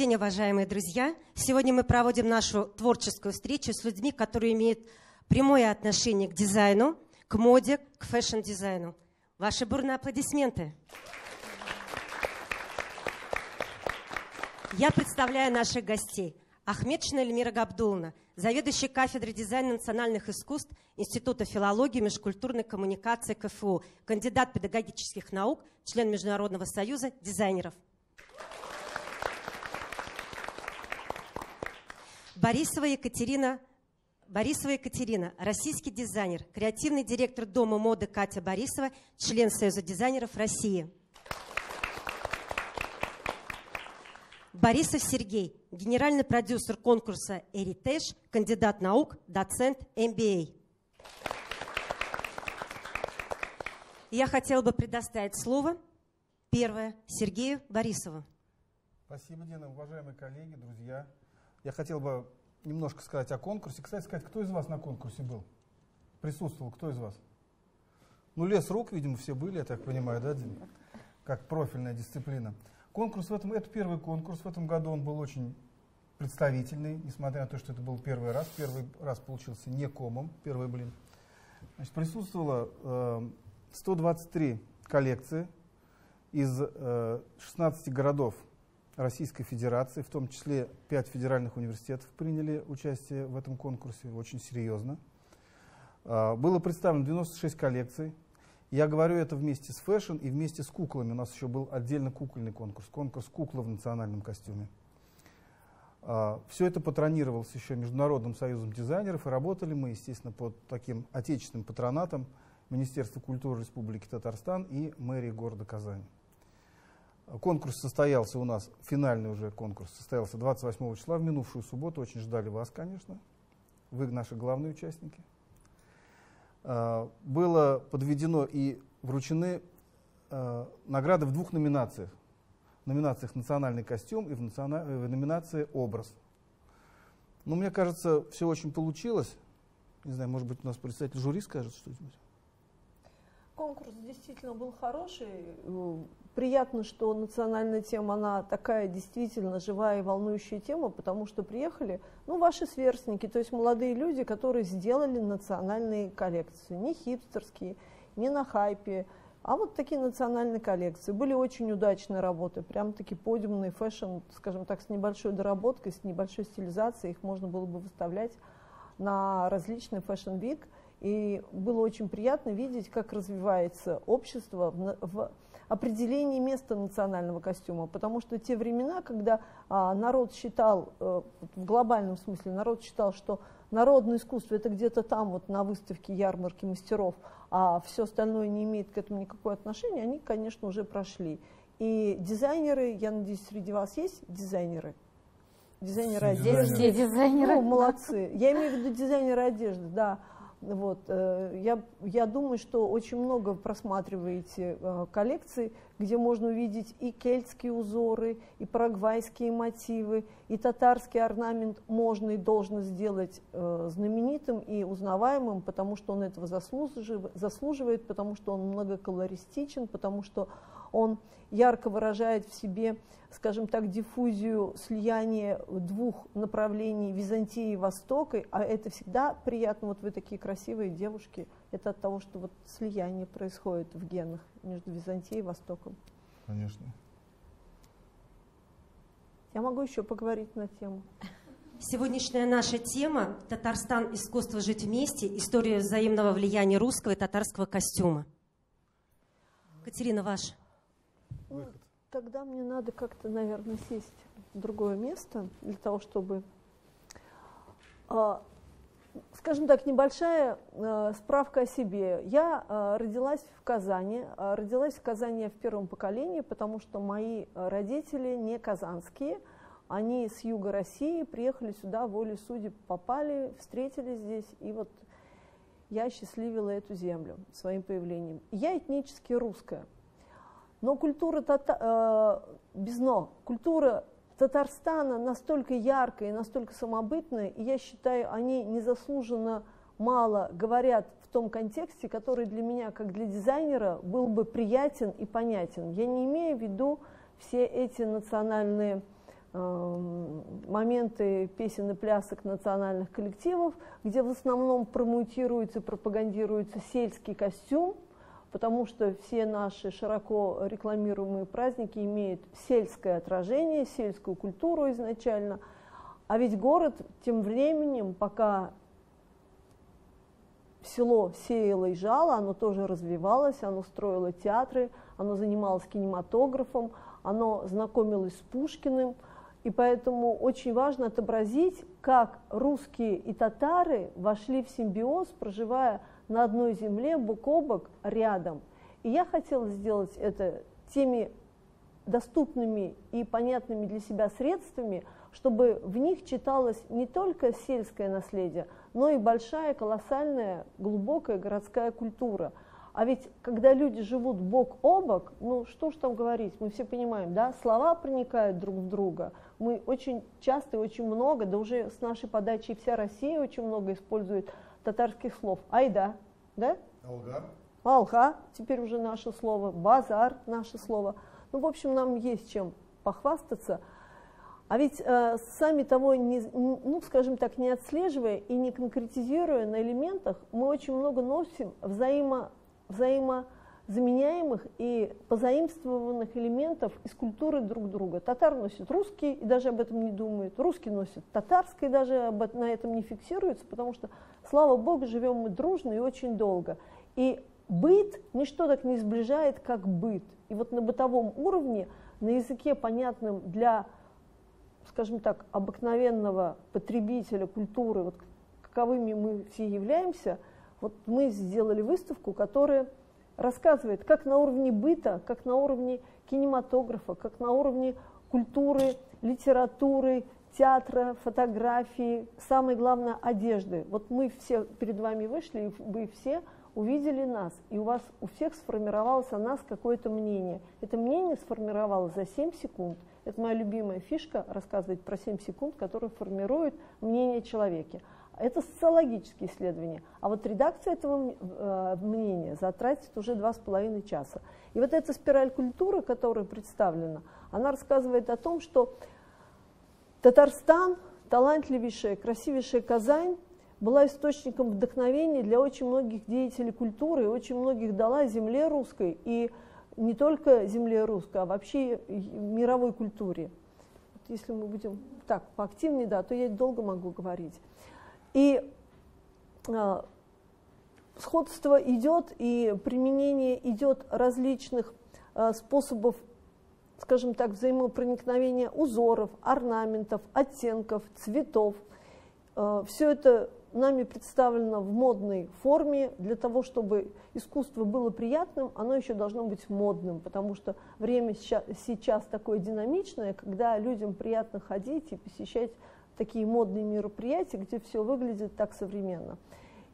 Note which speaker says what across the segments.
Speaker 1: День, уважаемые друзья! Сегодня мы проводим нашу творческую встречу с людьми, которые имеют прямое отношение к дизайну, к моде, к fashion -дизайну. Ваши бурные аплодисменты. Я представляю наших гостей. Ахмедшина Эльмира Габдулна, заведующий кафедрой дизайна национальных искусств Института филологии и межкультурной коммуникации КФУ, кандидат педагогических наук, член Международного союза дизайнеров. Борисова Екатерина Борисова Екатерина, российский дизайнер, креативный директор Дома моды Катя Борисова, член Союза дизайнеров России. Борисов Сергей, генеральный продюсер конкурса «Эритэж», кандидат наук, доцент MBA. Я хотела бы предоставить слово первое Сергею Борисову.
Speaker 2: Спасибо, Дина. Уважаемые коллеги, друзья, я хотел бы немножко сказать о конкурсе. Кстати сказать, кто из вас на конкурсе был? Присутствовал, кто из вас? Ну, лес рук, видимо, все были, я так понимаю, да, Дина? Как профильная дисциплина. Конкурс в этом, это первый конкурс в этом году, он был очень представительный, несмотря на то, что это был первый раз. Первый раз получился не комом, первый блин. Значит, присутствовало э, 123 коллекции из э, 16 городов Российской Федерации, в том числе 5 федеральных университетов приняли участие в этом конкурсе, очень серьезно. Э, было представлено 96 коллекций, я говорю это вместе с фэшн и вместе с куклами. У нас еще был отдельно кукольный конкурс, конкурс куклы в национальном костюме. А, Все это патронировалось еще Международным союзом дизайнеров, и работали мы, естественно, под таким отечественным патронатом Министерства культуры Республики Татарстан и мэрии города Казани. Конкурс состоялся у нас, финальный уже конкурс, состоялся 28 числа, в минувшую субботу. Очень ждали вас, конечно. Вы наши главные участники. Э, было подведено и вручены э, награды в двух номинациях. В номинациях «Национальный костюм» и в, номинации «Образ». Ну, мне кажется, все очень получилось. Не знаю, может быть, у нас представитель жюри скажет что-нибудь.
Speaker 3: Конкурс действительно был хороший. Приятно, что национальная тема, она такая действительно живая и волнующая тема, потому что приехали, ну, ваши сверстники, то есть молодые люди, которые сделали национальные коллекции, не хипстерские, не на хайпе, а вот такие национальные коллекции. Были очень удачные работы, прям таки подиумный фэшн, скажем так, с небольшой доработкой, с небольшой стилизацией, их можно было бы выставлять на различные fashion week – и было очень приятно видеть, как развивается общество в, в определении места национального костюма. Потому что те времена, когда а, народ считал, а, в глобальном смысле, народ считал, что народное искусство это где-то там, вот на выставке ярмарки мастеров, а все остальное не имеет к этому никакого отношения, они, конечно, уже прошли. И дизайнеры, я надеюсь, среди вас есть дизайнеры?
Speaker 4: Дизайнеры одежды. Все дизайнеры.
Speaker 3: Ну, молодцы. Я имею в виду дизайнеры одежды, да. Вот, э, я, я думаю, что очень много просматриваете э, коллекций, где можно увидеть и кельтские узоры, и парагвайские мотивы, и татарский орнамент можно и должно сделать э, знаменитым и узнаваемым, потому что он этого заслуживает, потому что он многоколористичен, потому что он ярко выражает в себе скажем так, диффузию слияния двух направлений Византии и Востока, а это всегда приятно, вот вы такие красивые девушки, это от того, что вот слияние происходит в генах между Византией и Востоком.
Speaker 2: Конечно.
Speaker 3: Я могу еще поговорить на тему.
Speaker 1: Сегодняшняя наша тема – Татарстан. Искусство жить вместе. История взаимного влияния русского и татарского костюма. Катерина, ваш.
Speaker 3: Выход. Тогда мне надо как-то, наверное, сесть в другое место для того, чтобы, а, скажем так, небольшая а, справка о себе. Я а, родилась в Казани. Родилась в Казани в первом поколении, потому что мои родители не казанские. Они с юга России приехали сюда, волей судеб попали, встретились здесь, и вот я счастливила эту землю своим появлением. Я этнически русская. Но культура тата, э, без но, культура Татарстана настолько яркая и настолько самобытная, и я считаю, они незаслуженно мало говорят в том контексте, который для меня, как для дизайнера, был бы приятен и понятен. Я не имею в виду все эти национальные э, моменты песен и плясок национальных коллективов, где в основном промутируется, пропагандируется сельский костюм, потому что все наши широко рекламируемые праздники имеют сельское отражение, сельскую культуру изначально. А ведь город тем временем, пока село сеяло и жало, оно тоже развивалось, оно строило театры, оно занималось кинематографом, оно знакомилось с Пушкиным, и поэтому очень важно отобразить, как русские и татары вошли в симбиоз, проживая на одной земле, бок о бок, рядом. И я хотела сделать это теми доступными и понятными для себя средствами, чтобы в них читалось не только сельское наследие, но и большая, колоссальная, глубокая городская культура – а ведь когда люди живут бок о бок, ну что ж там говорить, мы все понимаем, да, слова проникают друг в друга. Мы очень часто и очень много, да уже с нашей подачи вся Россия очень много использует татарских слов. Айда, да?
Speaker 2: Алга.
Speaker 3: Алга, теперь уже наше слово, базар наше слово. Ну, в общем, нам есть чем похвастаться. А ведь э, сами того, не, ну, скажем так, не отслеживая и не конкретизируя на элементах, мы очень много носим взаимо взаимозаменяемых и позаимствованных элементов из культуры друг друга. Татар носит русский и даже об этом не думает, русский носит татарский и даже об, на этом не фиксируется, потому что, слава богу, живем мы дружно и очень долго. И быт ничто так не сближает, как быт. И вот на бытовом уровне, на языке, понятном для, скажем так, обыкновенного потребителя культуры, вот каковыми мы все являемся – вот мы сделали выставку, которая рассказывает, как на уровне быта, как на уровне кинематографа, как на уровне культуры, литературы, театра, фотографии, самое главное одежды. Вот мы все перед вами вышли, и вы все увидели нас, и у вас у всех сформировалось о нас какое-то мнение. Это мнение сформировалось за 7 секунд. Это моя любимая фишка, рассказывать про 7 секунд, которые формируют мнение человека. Это социологические исследования. А вот редакция этого э, мнения затратит уже два с половиной часа. И вот эта спираль культуры, которая представлена, она рассказывает о том, что Татарстан, талантливейшая, красивейшая Казань, была источником вдохновения для очень многих деятелей культуры, и очень многих дала земле русской, и не только земле русской, а вообще мировой культуре. Если мы будем так поактивнее, да, то я долго могу говорить. И э, сходство идет, и применение идет различных э, способов, скажем так, взаимопроникновения узоров, орнаментов, оттенков, цветов. Э, все это нами представлено в модной форме. Для того, чтобы искусство было приятным, оно еще должно быть модным, потому что время сейчас такое динамичное, когда людям приятно ходить и посещать такие модные мероприятия, где все выглядит так современно.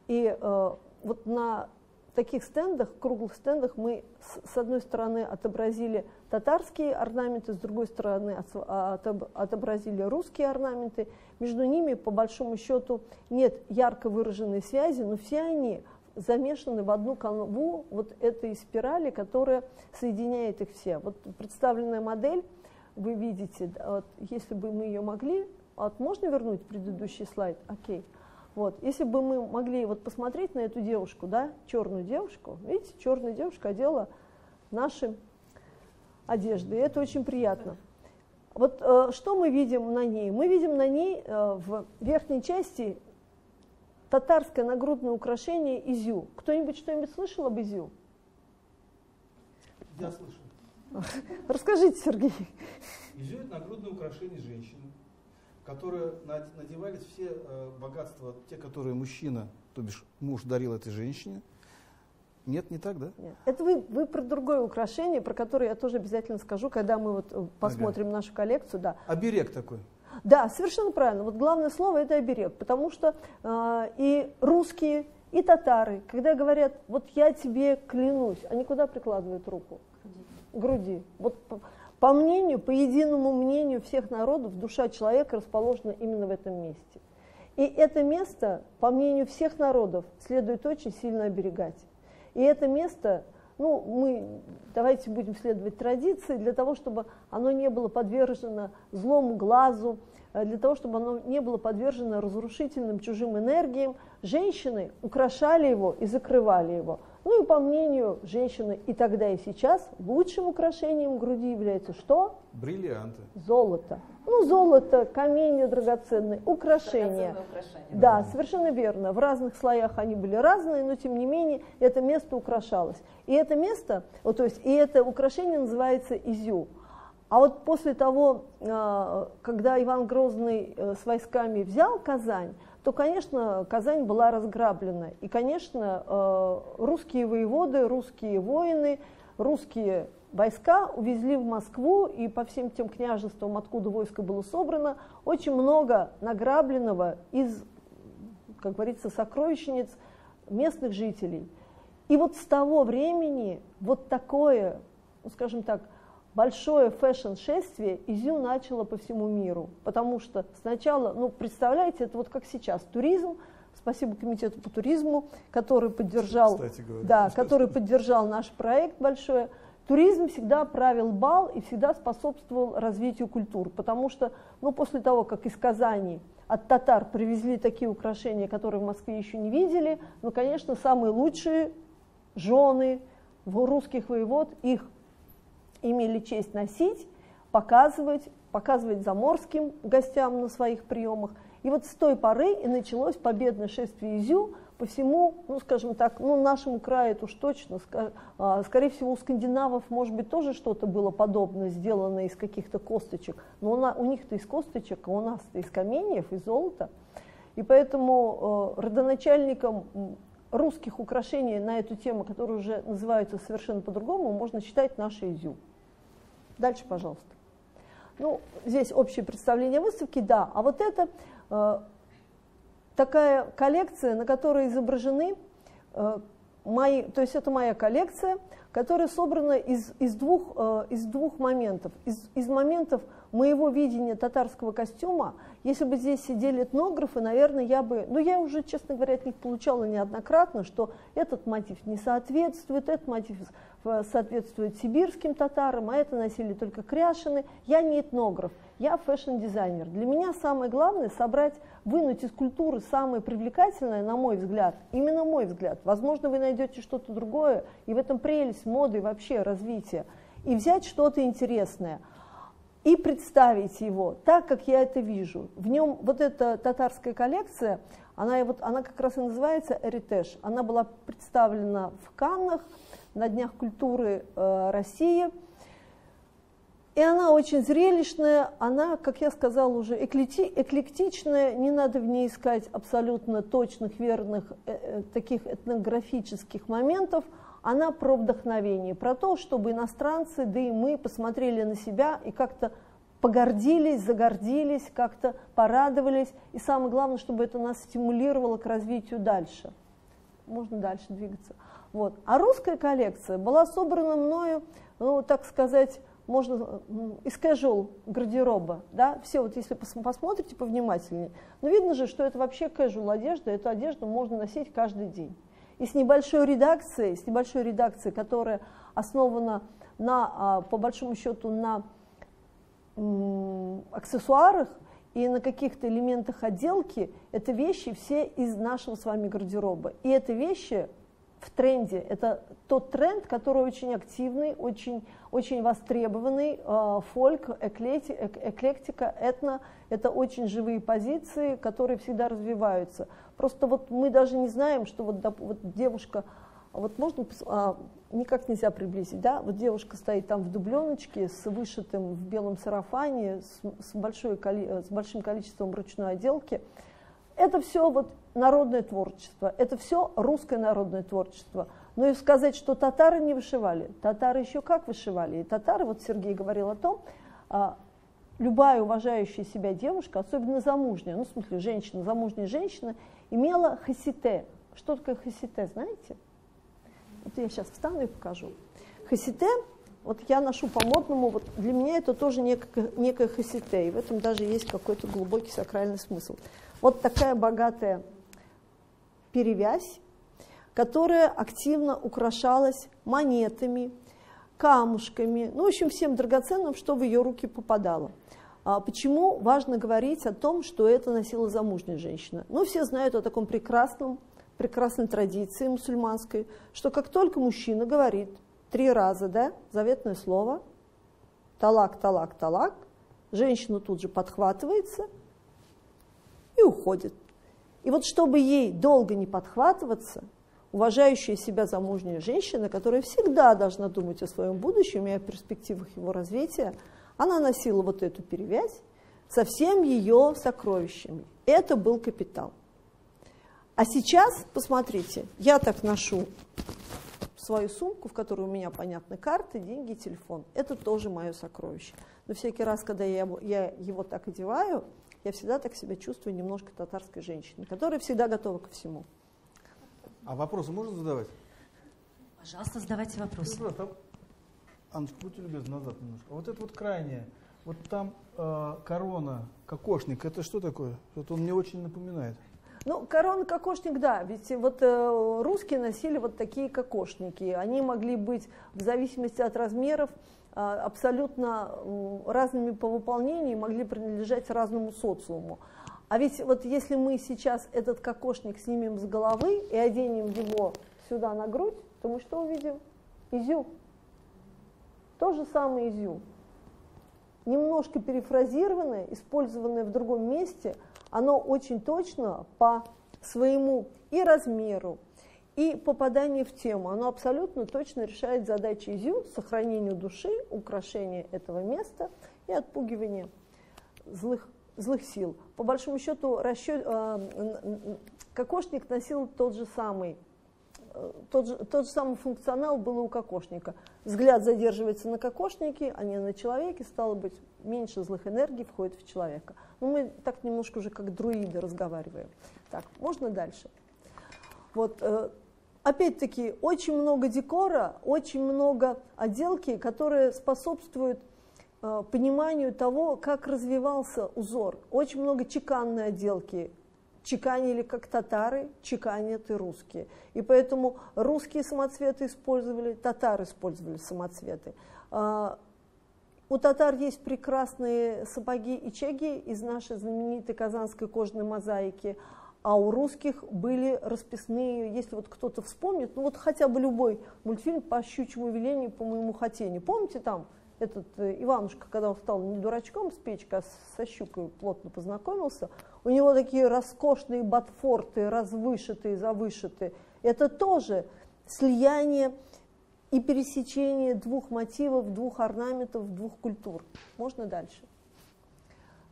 Speaker 3: И э, вот на таких стендах, круглых стендах мы с, с одной стороны отобразили татарские орнаменты, с другой стороны отобразили русские орнаменты. Между ними, по большому счету, нет ярко выраженной связи, но все они замешаны в одну канву вот этой спирали, которая соединяет их все. Вот представленная модель, вы видите, вот, если бы мы ее могли вот можно вернуть предыдущий слайд? Окей. Вот, если бы мы могли вот посмотреть на эту девушку, да, черную девушку, видите, черная девушка одела наши одежды, и это очень приятно. Вот э, что мы видим на ней? Мы видим на ней э, в верхней части татарское нагрудное украшение изю. Кто-нибудь что-нибудь слышал об изю?
Speaker 2: Я слышал.
Speaker 3: Расскажите, Сергей.
Speaker 2: Изю – это нагрудное украшение женщины которые надевались все э, богатства, те, которые мужчина, то бишь муж дарил этой женщине. Нет, не так, да? Нет.
Speaker 3: Это вы, вы про другое украшение, про которое я тоже обязательно скажу, когда мы вот э, посмотрим ага. нашу коллекцию. Да.
Speaker 2: Оберег такой.
Speaker 3: Да, совершенно правильно. Вот главное слово это оберег, потому что э, и русские, и татары, когда говорят, вот я тебе клянусь, они куда прикладывают руку? Груди. Груди. Вот по мнению, по единому мнению всех народов, душа человека расположена именно в этом месте. И это место, по мнению всех народов, следует очень сильно оберегать. И это место ну, мы давайте будем следовать традиции для того, чтобы оно не было подвержено злому глазу, э, для того, чтобы оно не было подвержено разрушительным чужим энергиям. Женщины украшали его и закрывали его. Ну и по мнению женщины и тогда, и сейчас, лучшим украшением груди является что?
Speaker 2: Бриллианты.
Speaker 3: Золото. Ну, золото, камни драгоценные, украшения. украшения. Да, совершенно верно. В разных слоях они были разные, но тем не менее это место украшалось. И это место, вот, то есть, и это украшение называется изю. А вот после того, а, когда Иван Грозный э, с войсками взял Казань, то, конечно, Казань была разграблена. И, конечно, э, русские воеводы, русские воины, русские войска увезли в Москву, и по всем тем княжествам, откуда войско было собрано, очень много награбленного из, как говорится, сокровищниц местных жителей. И вот с того времени вот такое, ну, скажем так, большое фэшн-шествие Изю начало по всему миру, потому что сначала, ну, представляете, это вот как сейчас, туризм, спасибо комитету по туризму, который поддержал, да, который поддержал наш проект большой. Туризм всегда правил бал и всегда способствовал развитию культур, потому что, ну, после того, как из Казани от татар привезли такие украшения, которые в Москве еще не видели, ну, конечно, самые лучшие жены русских воевод их имели честь носить, показывать, показывать заморским гостям на своих приемах. И вот с той поры и началось победное шествие Изю по всему, ну, скажем так, ну, нашему краю это уж точно. А, скорее всего, у скандинавов, может быть, тоже что-то было подобное, сделано из каких-то косточек. Но у, них-то из косточек, а у нас-то из каменьев, из золота. И поэтому э, родоначальником русских украшений на эту тему, которые уже называются совершенно по-другому, можно считать наше Изю. Дальше, пожалуйста. Ну, здесь общее представление выставки, да. А вот это э, такая коллекция, на которой изображены э, мои, то есть это моя коллекция, которая собрана из, из, двух, э, из двух моментов. Из, из моментов моего видения татарского костюма, если бы здесь сидели этнографы, наверное, я бы, ну я уже, честно говоря, от них получала неоднократно, что этот мотив не соответствует, этот мотив соответствует сибирским татарам, а это носили только кряшины. Я не этнограф, я фэшн-дизайнер. Для меня самое главное собрать, вынуть из культуры самое привлекательное, на мой взгляд, именно мой взгляд. Возможно, вы найдете что-то другое, и в этом прелесть моды вообще развития. И взять что-то интересное и представить его так, как я это вижу. В нем вот эта татарская коллекция, она, вот, она как раз и называется «Heritage». Она была представлена в Каннах, на Днях культуры э, России. И она очень зрелищная, она, как я сказала уже, эклекти, эклектичная, не надо в ней искать абсолютно точных, верных э, э, таких этнографических моментов. Она про вдохновение, про то, чтобы иностранцы, да и мы посмотрели на себя и как-то погордились, загордились, как-то порадовались. И самое главное, чтобы это нас стимулировало к развитию дальше. Можно дальше двигаться. Вот. А русская коллекция была собрана мною, ну, так сказать, можно из casual гардероба, да, все вот если посмотрите повнимательнее, ну видно же, что это вообще casual одежда, эту одежду можно носить каждый день. И с небольшой редакцией, с небольшой редакцией, которая основана на, а, по большому счету на аксессуарах и на каких-то элементах отделки, это вещи все из нашего с вами гардероба. И это вещи в тренде. Это тот тренд, который очень активный, очень, очень востребованный. Э, фольк, эклети, эклектика, этно – это очень живые позиции, которые всегда развиваются. Просто вот мы даже не знаем, что вот, вот девушка, вот можно, а, никак нельзя приблизить, да, вот девушка стоит там в дубленочке с вышитым в белом сарафане, с, с, большой, с большим количеством ручной отделки – это все вот народное творчество, это все русское народное творчество. Но и сказать, что татары не вышивали, татары еще как вышивали. И татары, вот Сергей говорил о том, а, любая уважающая себя девушка, особенно замужняя, ну в смысле женщина, замужняя женщина, имела хасите. Что такое хасите, знаете? Вот я сейчас встану и покажу. Хасите, вот я ношу по-модному, вот для меня это тоже некое, некое хасите, и в этом даже есть какой-то глубокий сакральный смысл. Вот такая богатая перевязь, которая активно украшалась монетами, камушками, ну, в общем, всем драгоценным, что в ее руки попадало. А почему важно говорить о том, что это носила замужняя женщина? Ну, все знают о таком прекрасном, прекрасной традиции мусульманской, что как только мужчина говорит три раза, да, заветное слово, талак, талак, талак, женщина тут же подхватывается и уходит. И вот чтобы ей долго не подхватываться, уважающая себя замужняя женщина, которая всегда должна думать о своем будущем и о перспективах его развития, она носила вот эту перевязь со всем ее сокровищами. Это был капитал. А сейчас, посмотрите, я так ношу свою сумку, в которой у меня, понятны карты, деньги, телефон. Это тоже мое сокровище. Но всякий раз, когда я, я его так одеваю, я всегда так себя чувствую немножко татарской женщиной, которая всегда готова ко всему.
Speaker 2: А вопросы можно задавать?
Speaker 1: Пожалуйста, задавайте вопросы.
Speaker 2: Ну, там... Анночка, будьте любезны, назад немножко. А вот это вот крайнее, вот там э, корона, кокошник, это что такое? Это он мне очень напоминает.
Speaker 3: Ну, корона кокошник, да, ведь вот э, русские носили вот такие кокошники. Они могли быть в зависимости от размеров э, абсолютно э, разными по выполнению, могли принадлежать разному социуму. А ведь вот если мы сейчас этот кокошник снимем с головы и оденем его сюда на грудь, то мы что увидим? Изю. То же самое изю. Немножко перефразированное, использованное в другом месте, оно очень точно по своему и размеру, и попаданию в тему. Оно абсолютно точно решает задачи изю, сохранению души, украшения этого места и отпугивания злых злых сил. По большому счету, расчет, э, кокошник носил тот же самый тот же, тот же самый функционал был у кокошника. Взгляд задерживается на кокошнике, а не на человеке, стало быть, меньше злых энергий входит в человека. Но мы так немножко уже как друиды разговариваем. Так, можно дальше? Вот, э, опять-таки, очень много декора, очень много отделки, которые способствуют Э, пониманию того, как развивался узор. Очень много чеканной отделки. Чеканили как татары, чеканят и русские. И поэтому русские самоцветы использовали, татары использовали самоцветы. А, у татар есть прекрасные сапоги и чеги из нашей знаменитой казанской кожаной мозаики, а у русских были расписные, если вот кто-то вспомнит, ну вот хотя бы любой мультфильм по щучьему велению, по моему хотению. Помните там этот э, Иванушка, когда он стал не дурачком с печки, а со щукой плотно познакомился, у него такие роскошные ботфорты, развышитые, завышитые. Это тоже слияние и пересечение двух мотивов, двух орнаментов, двух культур. Можно дальше?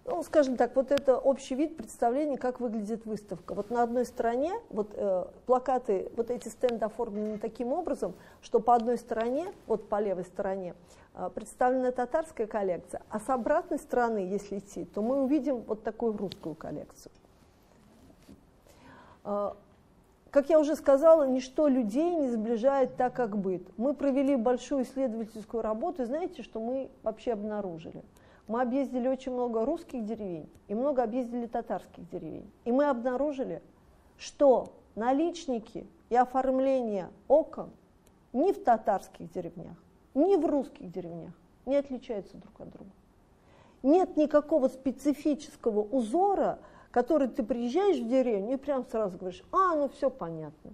Speaker 3: Ну, скажем так, вот это общий вид представления, как выглядит выставка. Вот на одной стороне вот э, плакаты, вот эти стенды оформлены таким образом, что по одной стороне, вот по левой стороне, э, представлена татарская коллекция, а с обратной стороны, если идти, то мы увидим вот такую русскую коллекцию. Э, как я уже сказала, ничто людей не сближает так, как быт. Мы провели большую исследовательскую работу, и знаете, что мы вообще обнаружили – мы объездили очень много русских деревень и много объездили татарских деревень. И мы обнаружили, что наличники и оформление окон ни в татарских деревнях, ни в русских деревнях не отличаются друг от друга. Нет никакого специфического узора, который ты приезжаешь в деревню и прям сразу говоришь, а, ну все понятно.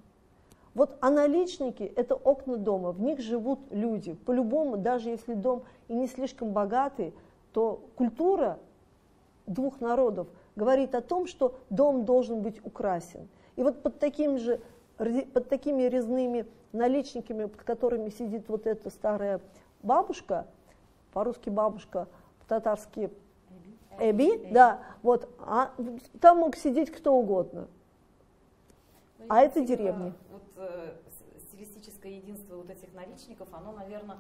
Speaker 3: Вот а наличники – это окна дома, в них живут люди. По-любому, даже если дом и не слишком богатый, то культура двух народов говорит о том, что дом должен быть украсен. И вот под, таким же, под такими резными наличниками, под которыми сидит вот эта старая бабушка, по-русски бабушка, по-татарски Эби, Эби, да, вот, а там мог сидеть кто угодно.
Speaker 5: Ну,
Speaker 3: а это деревня.
Speaker 5: Вот э, стилистическое единство вот этих наличников, оно, наверное,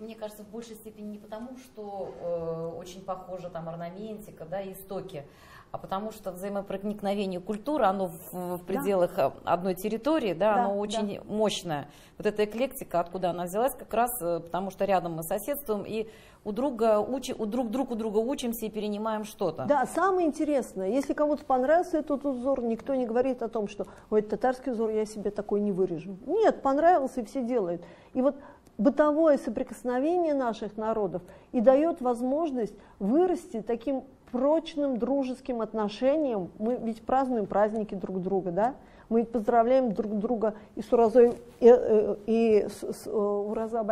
Speaker 6: Мне кажется, в большей степени не потому, что э, очень похожа там орнаментика, да, истоки, а потому что взаимопроникновение культуры, оно в, в пределах да. Э, одной территории, да, да оно очень да. мощное. Вот эта эклектика, откуда она взялась, как раз э, потому что рядом мы соседствуем и у друга учи, у друг, друг у друга учимся и перенимаем что-то.
Speaker 3: Да, самое интересное, если кому-то понравился этот узор, никто не говорит о том, что ой, татарский узор я себе такой не вырежу. Нет, понравился и все делают. И вот бытовое соприкосновение наших народов и дает возможность вырасти таким прочным дружеским отношениям. Мы ведь празднуем праздники друг друга, да? Мы поздравляем друг друга и с Уразой, и, э, и с, с э, Ураза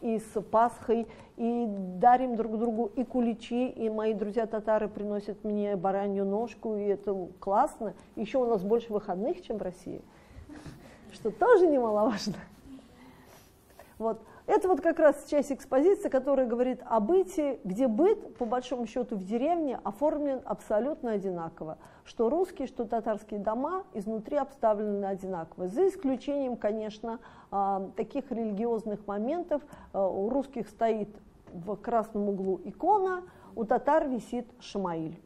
Speaker 3: и с Пасхой, и дарим друг другу и куличи, и мои друзья-татары приносят мне баранью ножку, и это классно. Еще у нас больше выходных, чем в России, что тоже немаловажно. Вот. Это вот как раз часть экспозиции, которая говорит о быте, где быт, по большому счету, в деревне оформлен абсолютно одинаково. Что русские, что татарские дома изнутри обставлены одинаково. За исключением, конечно, а, таких религиозных моментов. А, у русских стоит в красном углу икона, у татар висит Шамаиль.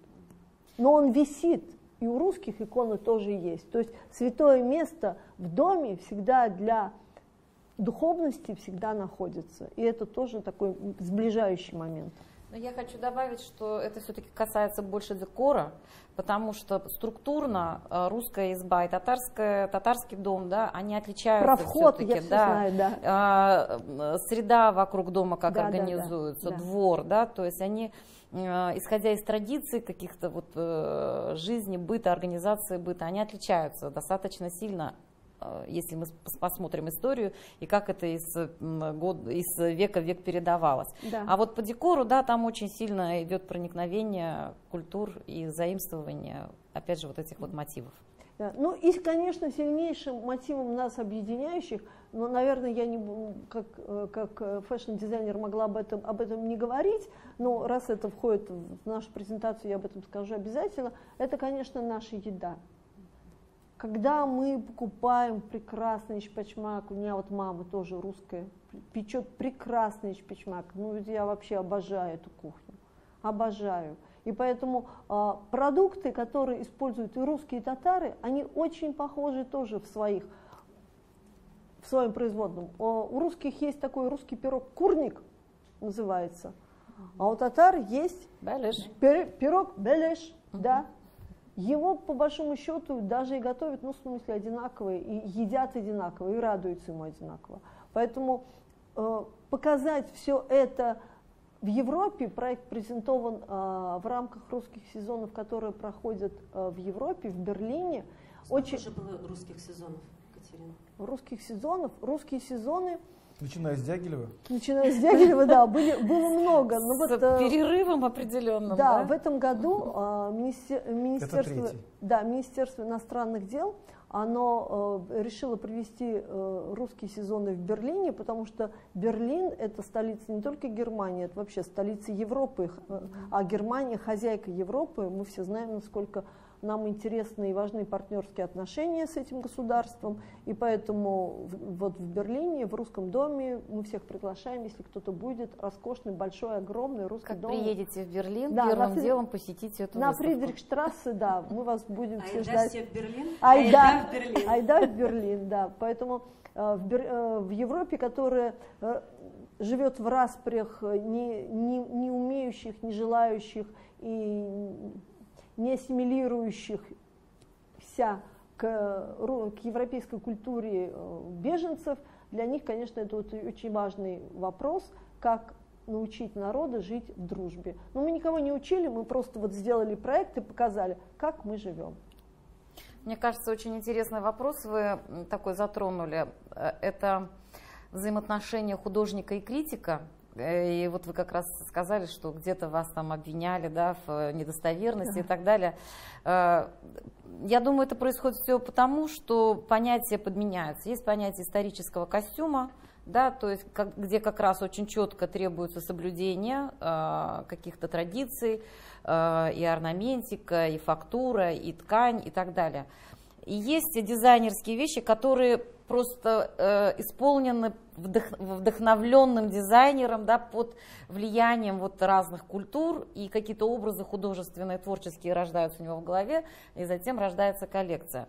Speaker 3: Но он висит, и у русских иконы тоже есть. То есть святое место в доме всегда для духовности всегда находится. И это тоже такой сближающий момент.
Speaker 6: Но я хочу добавить, что это все-таки касается больше декора, потому что структурно э, русская изба и татарская, татарский дом, да, они отличаются все-таки.
Speaker 3: Да. Знаю, да.
Speaker 6: А, среда вокруг дома как да, организуется, да, да. двор, да, то есть они э, исходя из традиций каких-то вот э, жизни, быта, организации быта, они отличаются достаточно сильно если мы посмотрим историю и как это из, год, из века в век передавалось. Да. А вот по декору, да, там очень сильно идет проникновение культур и заимствование, опять же, вот этих вот мотивов.
Speaker 3: Да. Ну и, конечно, сильнейшим мотивом нас объединяющих, но, наверное, я не, как, э, как э, фэшн-дизайнер могла об этом, об этом не говорить, но раз это входит в нашу презентацию, я об этом скажу обязательно, это, конечно, наша еда. Когда мы покупаем прекрасный эчпочмак, у меня вот мама тоже русская, печет прекрасный эчпочмак, ну я вообще обожаю эту кухню, обожаю. И поэтому э, продукты, которые используют и русские, и татары, они очень похожи тоже в своих в своем производном. У русских есть такой русский пирог курник называется, а у татар есть
Speaker 6: белеш.
Speaker 3: пирог белеш, да, его, по большому счету, даже и готовят, ну, в смысле, одинаково, и едят одинаково, и радуются ему одинаково. Поэтому э, показать все это в Европе, проект презентован э, в рамках русских сезонов, которые проходят э, в Европе, в Берлине.
Speaker 1: Сколько Очень... же было русских сезонов, Екатерина?
Speaker 3: Русских сезонов, русские сезоны –
Speaker 2: Начиная с Дягилева?
Speaker 3: Начиная с Дягилева, да, были, было много.
Speaker 6: Но с вот, э, перерывом определенным,
Speaker 3: да? Да, в этом году а, министерство, да, министерство иностранных дел оно э, решило провести э, русские сезоны в Берлине, потому что Берлин – это столица не только Германии, это вообще столица Европы, э, а Германия – хозяйка Европы. Мы все знаем, насколько нам интересны и важны партнерские отношения с этим государством, и поэтому вот в Берлине, в русском доме мы всех приглашаем, если кто-то будет, роскошный, большой, огромный русский
Speaker 6: как
Speaker 3: дом.
Speaker 6: приедете в Берлин, да, первым на, делом посетите эту
Speaker 3: На. Фридрихштрассе, да, мы вас будем
Speaker 1: все
Speaker 3: ждать.
Speaker 1: все в Берлин?
Speaker 3: Айда, айда в Берлин. Айда в Берлин, да. Поэтому э, в, э, в Европе, которая э, живет в распрях не, не, не умеющих, не желающих и не ассимилирующихся к, к европейской культуре э, беженцев, для них, конечно, это вот очень важный вопрос, как научить народа жить в дружбе. Но мы никого не учили, мы просто вот сделали проект и показали, как мы живем.
Speaker 6: Мне кажется, очень интересный вопрос вы такой затронули. Э, это взаимоотношения художника и критика. Э, и вот вы как раз сказали, что где-то вас там обвиняли да, в э, недостоверности и так далее. Э, я думаю, это происходит все потому, что понятия подменяются. Есть понятие исторического костюма, да, то есть как, где как раз очень четко требуется соблюдение э, каких-то традиций, э, и орнаментика, и фактура, и ткань, и так далее. Есть дизайнерские вещи, которые просто э, исполнены вдох, вдохновленным дизайнером, да, под влиянием вот разных культур, и какие-то образы художественные, творческие рождаются у него в голове, и затем рождается коллекция.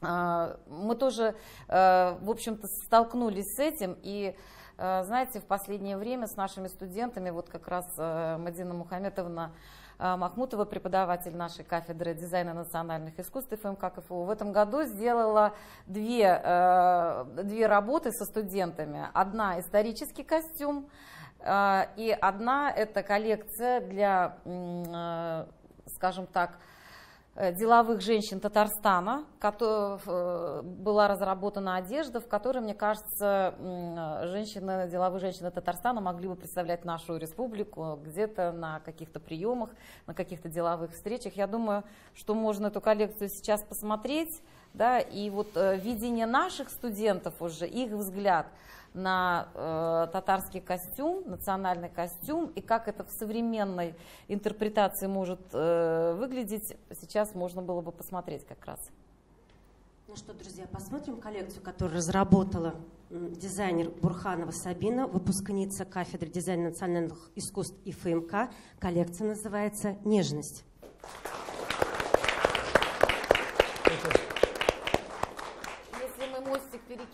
Speaker 6: Э, мы тоже, э, в общем-то, столкнулись с этим, и э, знаете, в последнее время с нашими студентами, вот как раз э, Мадина Мухаметовна а, Махмутова, преподаватель нашей кафедры дизайна национальных искусств ФМК КФУ, в этом году сделала две, э, две работы со студентами. Одна исторический костюм, э, и одна это коллекция для, э, скажем так, Э, деловых женщин Татарстана, э, была разработана одежда, в которой, мне кажется, женщины, деловые женщины Татарстана могли бы представлять нашу республику где-то на каких-то приемах, на каких-то деловых встречах. Я думаю, что можно эту коллекцию сейчас посмотреть, да, и вот э, видение наших студентов уже, их взгляд – на э, татарский костюм, национальный костюм, и как это в современной интерпретации может э, выглядеть, сейчас можно было бы посмотреть как раз.
Speaker 1: Ну что, друзья, посмотрим коллекцию, которую разработала дизайнер Бурханова Сабина, выпускница кафедры дизайна национальных искусств и ФМК. Коллекция называется «Нежность».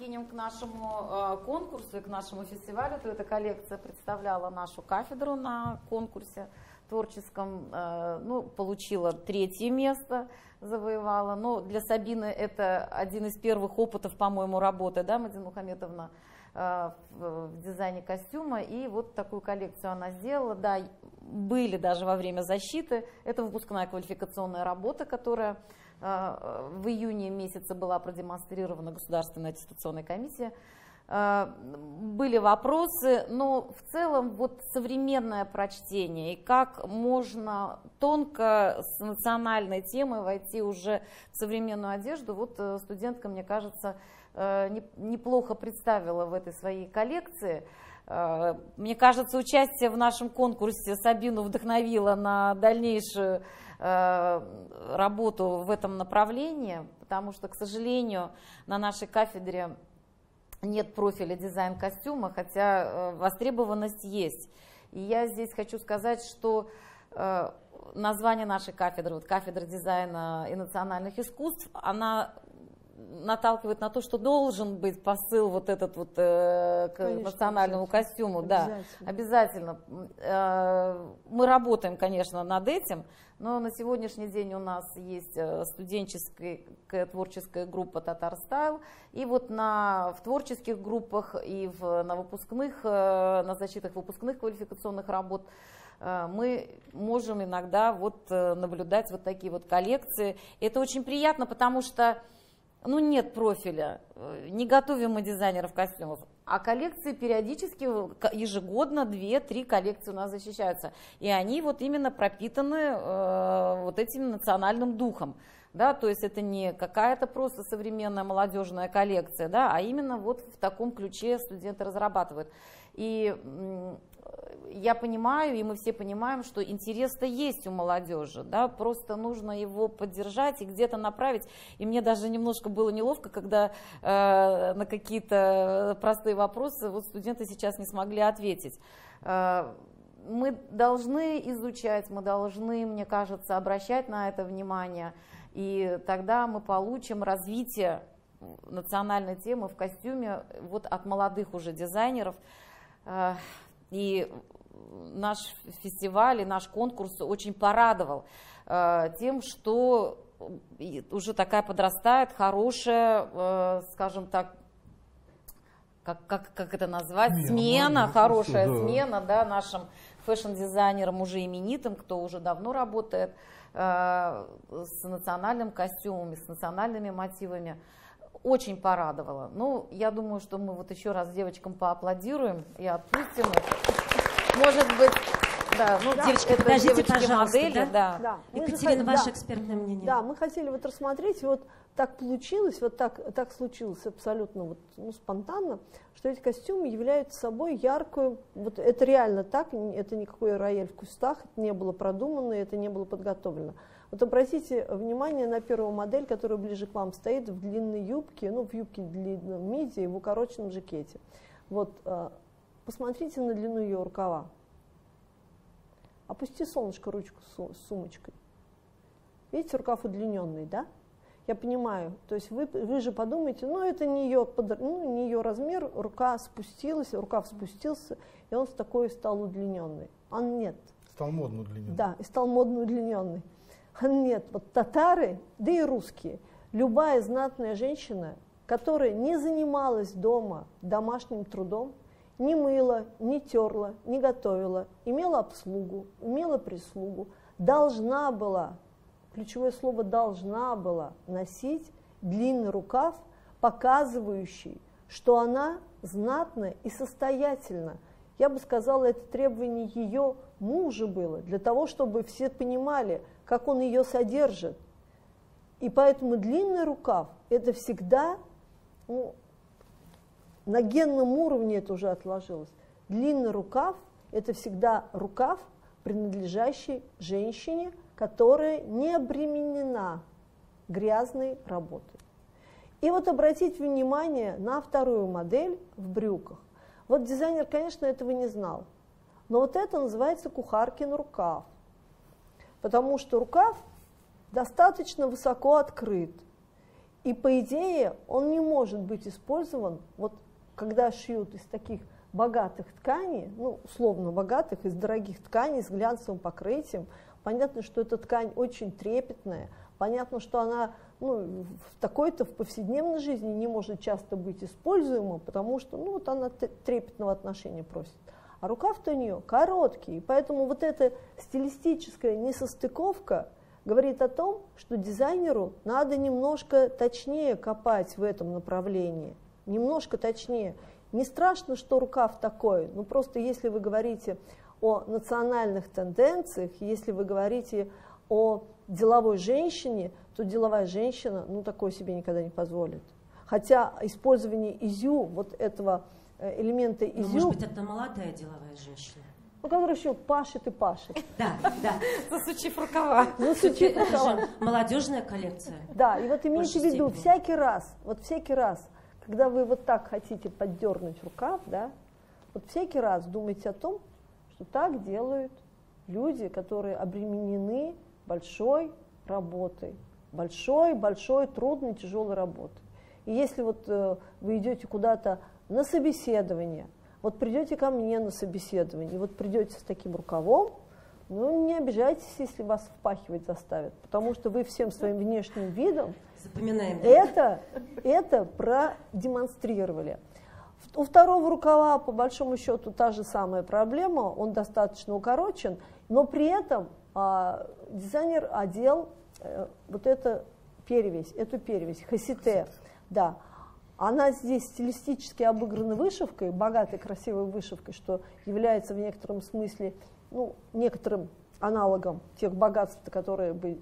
Speaker 6: Перекинем к нашему э, конкурсу и к нашему фестивалю, то эта коллекция представляла нашу кафедру на конкурсе творческом, э, ну, получила третье место, завоевала. Но для Сабины это один из первых опытов, по-моему, работы, да, Мадина Мухаметовна, э, в, дизайне костюма. И вот такую коллекцию она сделала. Да, были даже во время защиты. Это выпускная квалификационная работа, которая в июне месяце была продемонстрирована Государственная аттестационная комиссия. А, были вопросы, но в целом вот современное прочтение и как можно тонко с национальной темой войти уже в современную одежду, вот э, студентка, мне кажется, э, неплохо представила в этой своей коллекции. А, мне кажется, участие в нашем конкурсе Сабину вдохновило на дальнейшую Э, работу в этом направлении, потому что, к сожалению, на нашей кафедре нет профиля дизайн костюма, хотя э, востребованность есть. И я здесь хочу сказать, что э, название нашей кафедры, вот кафедра дизайна и национальных искусств, она наталкивает на то, что должен быть посыл вот этот вот э, к конечно, национальному костюму, обязательно. да, обязательно. Э, мы работаем, конечно, над этим, но на сегодняшний день у нас есть э, студенческая творческая группа Татар Стайл, и вот на, в творческих группах и в, на выпускных, э, на защитах выпускных квалификационных работ э, мы можем иногда вот наблюдать вот такие вот коллекции. Это очень приятно, потому что ну, нет профиля, э, не готовим мы дизайнеров костюмов, а коллекции периодически, ежегодно 2-3 коллекции у нас защищаются. И они вот именно пропитаны э, вот этим национальным духом. Да, то есть это не какая-то просто современная молодежная коллекция, да, а именно вот в таком ключе студенты разрабатывают. И я понимаю, и мы все понимаем, что интерес-то есть у молодежи, да, просто нужно его поддержать и где-то направить. И мне даже немножко было неловко, когда э, на какие-то простые вопросы вот студенты сейчас не смогли ответить. Э, мы должны изучать, мы должны, мне кажется, обращать на это внимание, и тогда мы получим развитие национальной темы в костюме вот от молодых уже дизайнеров. И наш фестиваль и наш конкурс очень порадовал э, тем, что уже такая подрастает хорошая, э, скажем так, как, как, как это назвать, смена, смена хорошая да. смена да, нашим фэшн-дизайнерам уже именитым, кто уже давно работает э, с национальным костюмом, с национальными мотивами. Очень порадовало. Ну, я думаю, что мы вот еще раз девочкам поаплодируем и отпустим их. Может быть, да, ну,
Speaker 1: девочки, это подождите, девочки пожалуйста, модели, да?
Speaker 3: да. да.
Speaker 1: Екатерина, мы, ваше да, экспертное мнение.
Speaker 3: Да, мы хотели вот рассмотреть, вот так получилось, вот так, так случилось абсолютно вот, ну, спонтанно, что эти костюмы являются собой яркую, вот это реально так, это никакой рояль в кустах, это не было продумано, это не было подготовлено. Вот обратите внимание на первую модель, которая ближе к вам стоит в длинной юбке, ну в юбке длинном миди и в укороченном жакете. Вот э, посмотрите на длину ее рукава. Опусти, солнышко, ручку с сумочкой. Видите, рукав удлиненный, да? Я понимаю, то есть вы, вы же подумаете, ну это не ее, ну, не ее размер, рука спустилась, рукав спустился, и он с такой стал удлиненный. А нет.
Speaker 2: Стал модно удлиненный.
Speaker 3: Да, и стал модно удлиненный. А нет, вот татары, да и русские, любая знатная женщина, которая не занималась дома домашним трудом, не мыла, не терла, не готовила, имела обслугу, имела прислугу, должна была, ключевое слово должна была носить длинный рукав, показывающий, что она знатна и состоятельна. Я бы сказала, это требование ее мужа было, для того, чтобы все понимали, как он ее содержит. И поэтому длинный рукав – это всегда ну, на генном уровне это уже отложилось. Длинный рукав – это всегда рукав, принадлежащий женщине, которая не обременена грязной работой. И вот обратите внимание на вторую модель в брюках. Вот дизайнер, конечно, этого не знал, но вот это называется кухаркин рукав, потому что рукав достаточно высоко открыт, и по идее он не может быть использован вот когда шьют из таких богатых тканей, ну, условно богатых, из дорогих тканей с глянцевым покрытием, понятно, что эта ткань очень трепетная, понятно, что она ну, в такой-то в повседневной жизни не может часто быть используема, потому что ну, вот она трепетного отношения просит. А рукав-то у нее короткий, поэтому вот эта стилистическая несостыковка говорит о том, что дизайнеру надо немножко точнее копать в этом направлении – немножко точнее. Не страшно, что рукав такой, ну просто если вы говорите о национальных тенденциях, если вы говорите о деловой женщине, то деловая женщина ну, такое себе никогда не позволит. Хотя использование изю, вот этого э, элемента ну, изю...
Speaker 1: Но, может быть, это молодая деловая женщина.
Speaker 3: Ну, которая еще пашет и пашет.
Speaker 1: Да, да.
Speaker 6: Засучив рукава.
Speaker 3: Засучив рукава.
Speaker 1: Молодежная коллекция.
Speaker 3: Да, и вот имейте в виду, всякий раз, вот всякий раз, когда вы вот так хотите поддернуть рукав, да, вот всякий раз думайте о том, что так делают люди, которые обременены большой работой, большой, большой, трудной, тяжелой работой. И если вот э, вы идете куда-то на собеседование, вот придете ко мне на собеседование, вот придете с таким рукавом, ну не обижайтесь, если вас впахивать заставят, потому что вы всем своим внешним видом
Speaker 1: Запоминаем.
Speaker 3: Это, это продемонстрировали. У второго рукава, по большому счету, та же самая проблема, он достаточно укорочен, но при этом а, дизайнер одел а, вот эту перевесь, эту перевесь, хасите, да. Она здесь стилистически обыграна вышивкой, богатой, красивой вышивкой, что является в некотором смысле ну, некоторым аналогом тех богатств, которые бы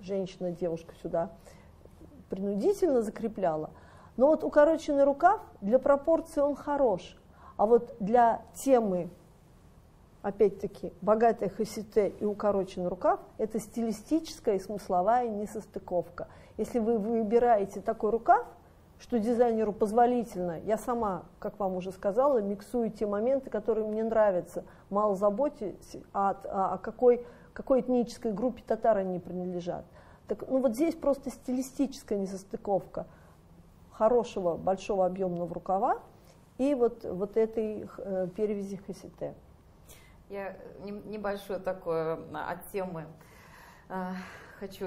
Speaker 3: женщина, девушка сюда принудительно закрепляла. Но вот укороченный рукав, для пропорции он хорош, а вот для темы, опять-таки, богатая хасите и укороченный рукав, это стилистическая и смысловая несостыковка. Если вы выбираете такой рукав, что дизайнеру позволительно, я сама, как вам уже сказала, миксую те моменты, которые мне нравятся, мало заботясь о, о, о какой, какой этнической группе татар они принадлежат. Так, ну вот здесь просто стилистическая несостыковка хорошего большого объемного рукава и вот, вот этой э, перевязи хасите.
Speaker 6: Я небольшое такое от темы э, хочу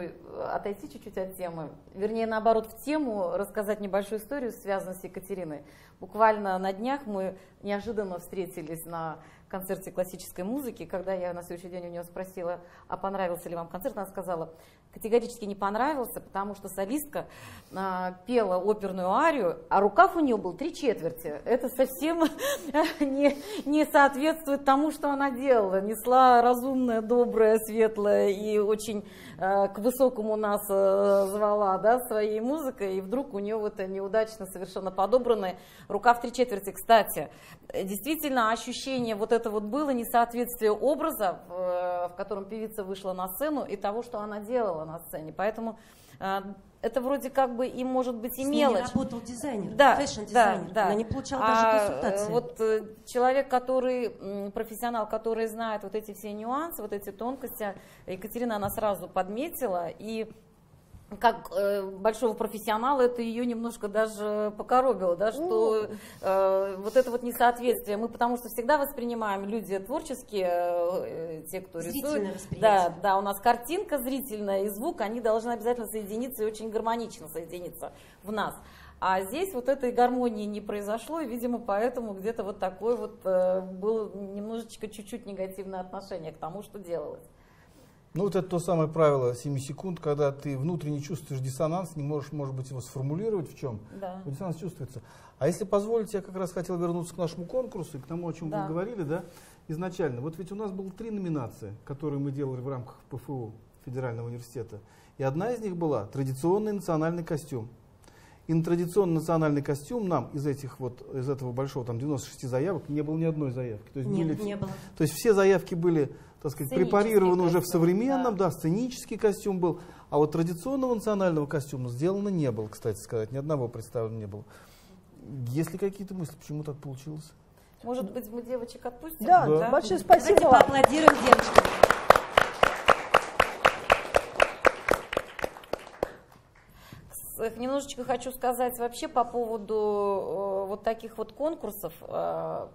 Speaker 6: отойти чуть-чуть от темы. Вернее, наоборот, в тему рассказать небольшую историю, связанную с Екатериной. Буквально на днях мы неожиданно встретились на концерте классической музыки. Когда я на следующий день у нее спросила, а понравился ли вам концерт, она сказала, категорически не понравился, потому что солистка а, пела оперную арию, а рукав у нее был три четверти. Это совсем не, не соответствует тому, что она делала. Несла разумная, добрая, светлая и очень а, к высокому нас а, звала да, своей музыкой, и вдруг у нее вот неудачно совершенно подобранная рука в три четверти. Кстати, действительно ощущение вот это вот было несоответствие образа, в, в котором певица вышла на сцену, и того, что она делала на сцене. Поэтому э, это вроде как бы и может быть и
Speaker 1: С
Speaker 6: мелочь.
Speaker 1: не работал дизайнер,
Speaker 6: да,
Speaker 1: фэшн-дизайнер.
Speaker 6: Да, да.
Speaker 1: Она не получала
Speaker 6: а,
Speaker 1: даже консультации.
Speaker 6: Вот э, человек, который, профессионал, который знает вот эти все нюансы, вот эти тонкости, Екатерина, она сразу подметила, и как э, большого профессионала это ее немножко даже покоробило, да, что ну. э, вот это вот несоответствие, мы потому что всегда воспринимаем люди творческие, э, те, кто рисует, да, да, у нас картинка зрительная и звук, они должны обязательно соединиться и очень гармонично соединиться в нас. А здесь вот этой гармонии не произошло, и, видимо, поэтому где-то вот такое вот э, было немножечко чуть-чуть негативное отношение к тому, что делалось.
Speaker 2: Ну, вот это то самое правило 7 секунд, когда ты внутренне чувствуешь диссонанс, не можешь, может быть, его сформулировать в чем.
Speaker 6: Да.
Speaker 2: Но диссонанс чувствуется. А если позволите, я как раз хотел вернуться к нашему конкурсу и к тому, о чем да. вы говорили, да, изначально. Вот ведь у нас было три номинации, которые мы делали в рамках ПФУ Федерального университета. И одна из них была традиционный национальный костюм. И на традиционный национальный костюм нам из этих вот, из этого большого, там 96 заявок, не было ни одной заявки.
Speaker 1: То есть Нет, были, не было.
Speaker 2: То есть все заявки были, так сказать, препарированы уже в современном, да. да, сценический костюм был. А вот традиционного национального костюма сделано не было, кстати сказать, ни одного представления не было. Есть ли какие-то мысли, почему так получилось?
Speaker 6: Может быть, мы девочек отпустим?
Speaker 3: Да, да. большое спасибо.
Speaker 1: Давайте поаплодируем девочкам.
Speaker 6: Немножечко хочу сказать вообще по поводу э, вот таких вот конкурсов. Э,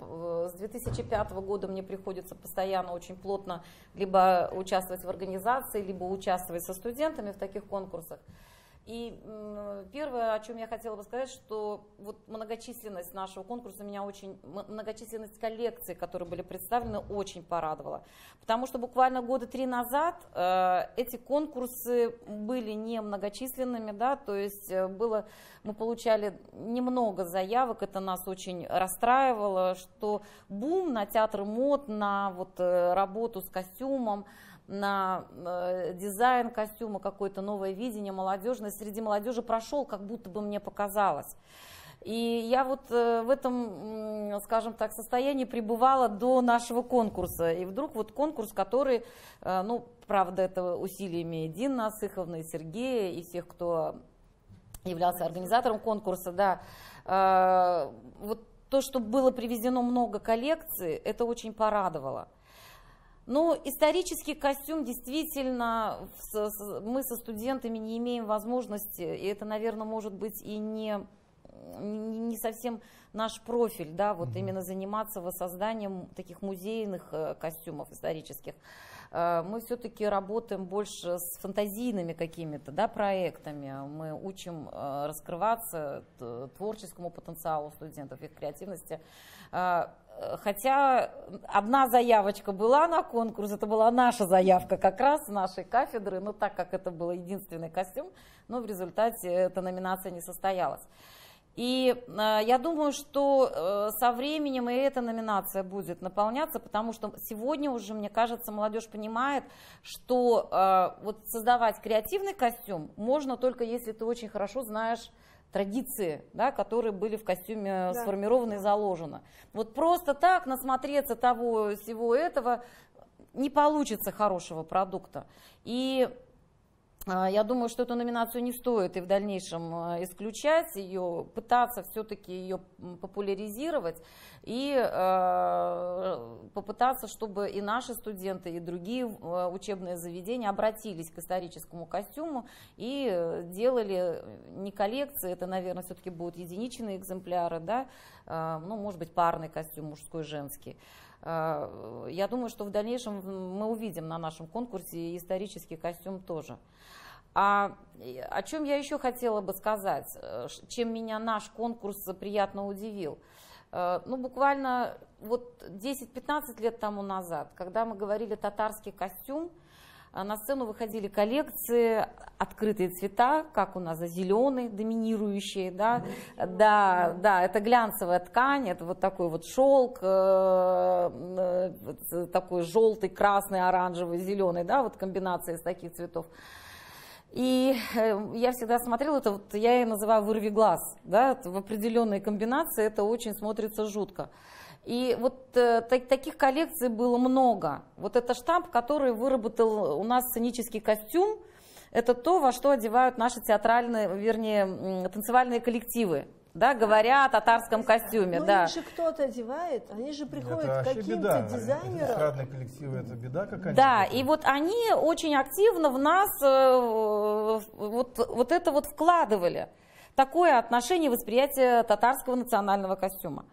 Speaker 6: с 2005 года мне приходится постоянно очень плотно либо участвовать в организации, либо участвовать со студентами в таких конкурсах. И первое, о чем я хотела бы сказать, что вот многочисленность нашего конкурса меня очень, многочисленность коллекций, которые были представлены, очень порадовала. Потому что буквально года три назад э, эти конкурсы были не многочисленными, да, то есть э, было, мы получали немного заявок, это нас очень расстраивало, что бум на театр мод, на вот э, работу с костюмом, на э, дизайн костюма, какое-то новое видение молодежное среди молодежи прошел, как будто бы мне показалось. И я вот э, в этом, скажем так, состоянии пребывала до нашего конкурса. И вдруг вот конкурс, который, э, ну, правда, это усилиями Дины Насыховны, Сергея и всех, кто являлся организатором конкурса, да, вот то, что было привезено много коллекций, это очень порадовало. Ну, исторический костюм действительно мы со студентами не имеем возможности, и это, наверное, может быть и не, не совсем наш профиль, да, вот mm-hmm. именно заниматься воссозданием таких музейных э, костюмов исторических. Э, мы все-таки работаем больше с фантазийными какими-то да, проектами. Мы учим э, раскрываться творческому потенциалу студентов, их креативности. Хотя одна заявочка была на конкурс, это была наша заявка как раз нашей кафедры, но так как это был единственный костюм, но в результате эта номинация не состоялась. И э, я думаю, что э, со временем и эта номинация будет наполняться, потому что сегодня уже, мне кажется, молодежь понимает, что э, вот создавать креативный костюм можно только если ты очень хорошо знаешь традиции, да, которые были в костюме да. сформированы и заложены. Вот просто так насмотреться того всего этого не получится хорошего продукта. И я думаю, что эту номинацию не стоит и в дальнейшем а, исключать, ее пытаться все-таки ее популяризировать и э, попытаться, чтобы и наши студенты, и другие учебные заведения обратились к историческому костюму и делали не коллекции, это, наверное, все-таки будут единичные экземпляры, да, э, ну, может быть, парный костюм мужской, женский. Я думаю, что в дальнейшем мы увидим на нашем конкурсе исторический костюм тоже. А о чем я еще хотела бы сказать, э, чем меня наш конкурс приятно удивил. Э, ну, буквально вот 10-15 лет тому назад, когда мы говорили «татарский костюм», э, на сцену выходили коллекции, открытые цвета, как у нас, зеленый, доминирующий, да, да, да, это глянцевая ткань, это вот такой вот шелк, такой желтый, красный, оранжевый, зеленый, да, вот комбинация из таких цветов. И э, я всегда смотрела, это вот я и называю вырви глаз, да, в определенной комбинации это очень смотрится жутко. И вот э, так, таких коллекций было много. Вот это штамп, который выработал у нас сценический костюм, это то, во что одевают наши театральные, вернее, танцевальные коллективы да, говоря о татарском костюме.
Speaker 3: Ну,
Speaker 6: да.
Speaker 3: их же кто-то одевает, они же приходят
Speaker 2: это
Speaker 3: к каким-то дизайнерам.
Speaker 2: Эстрадные коллективы это беда какая-нибудь.
Speaker 6: Да, и вот они очень активно в нас э, вот, вот это вот вкладывали. Такое отношение, восприятие татарского национального костюма.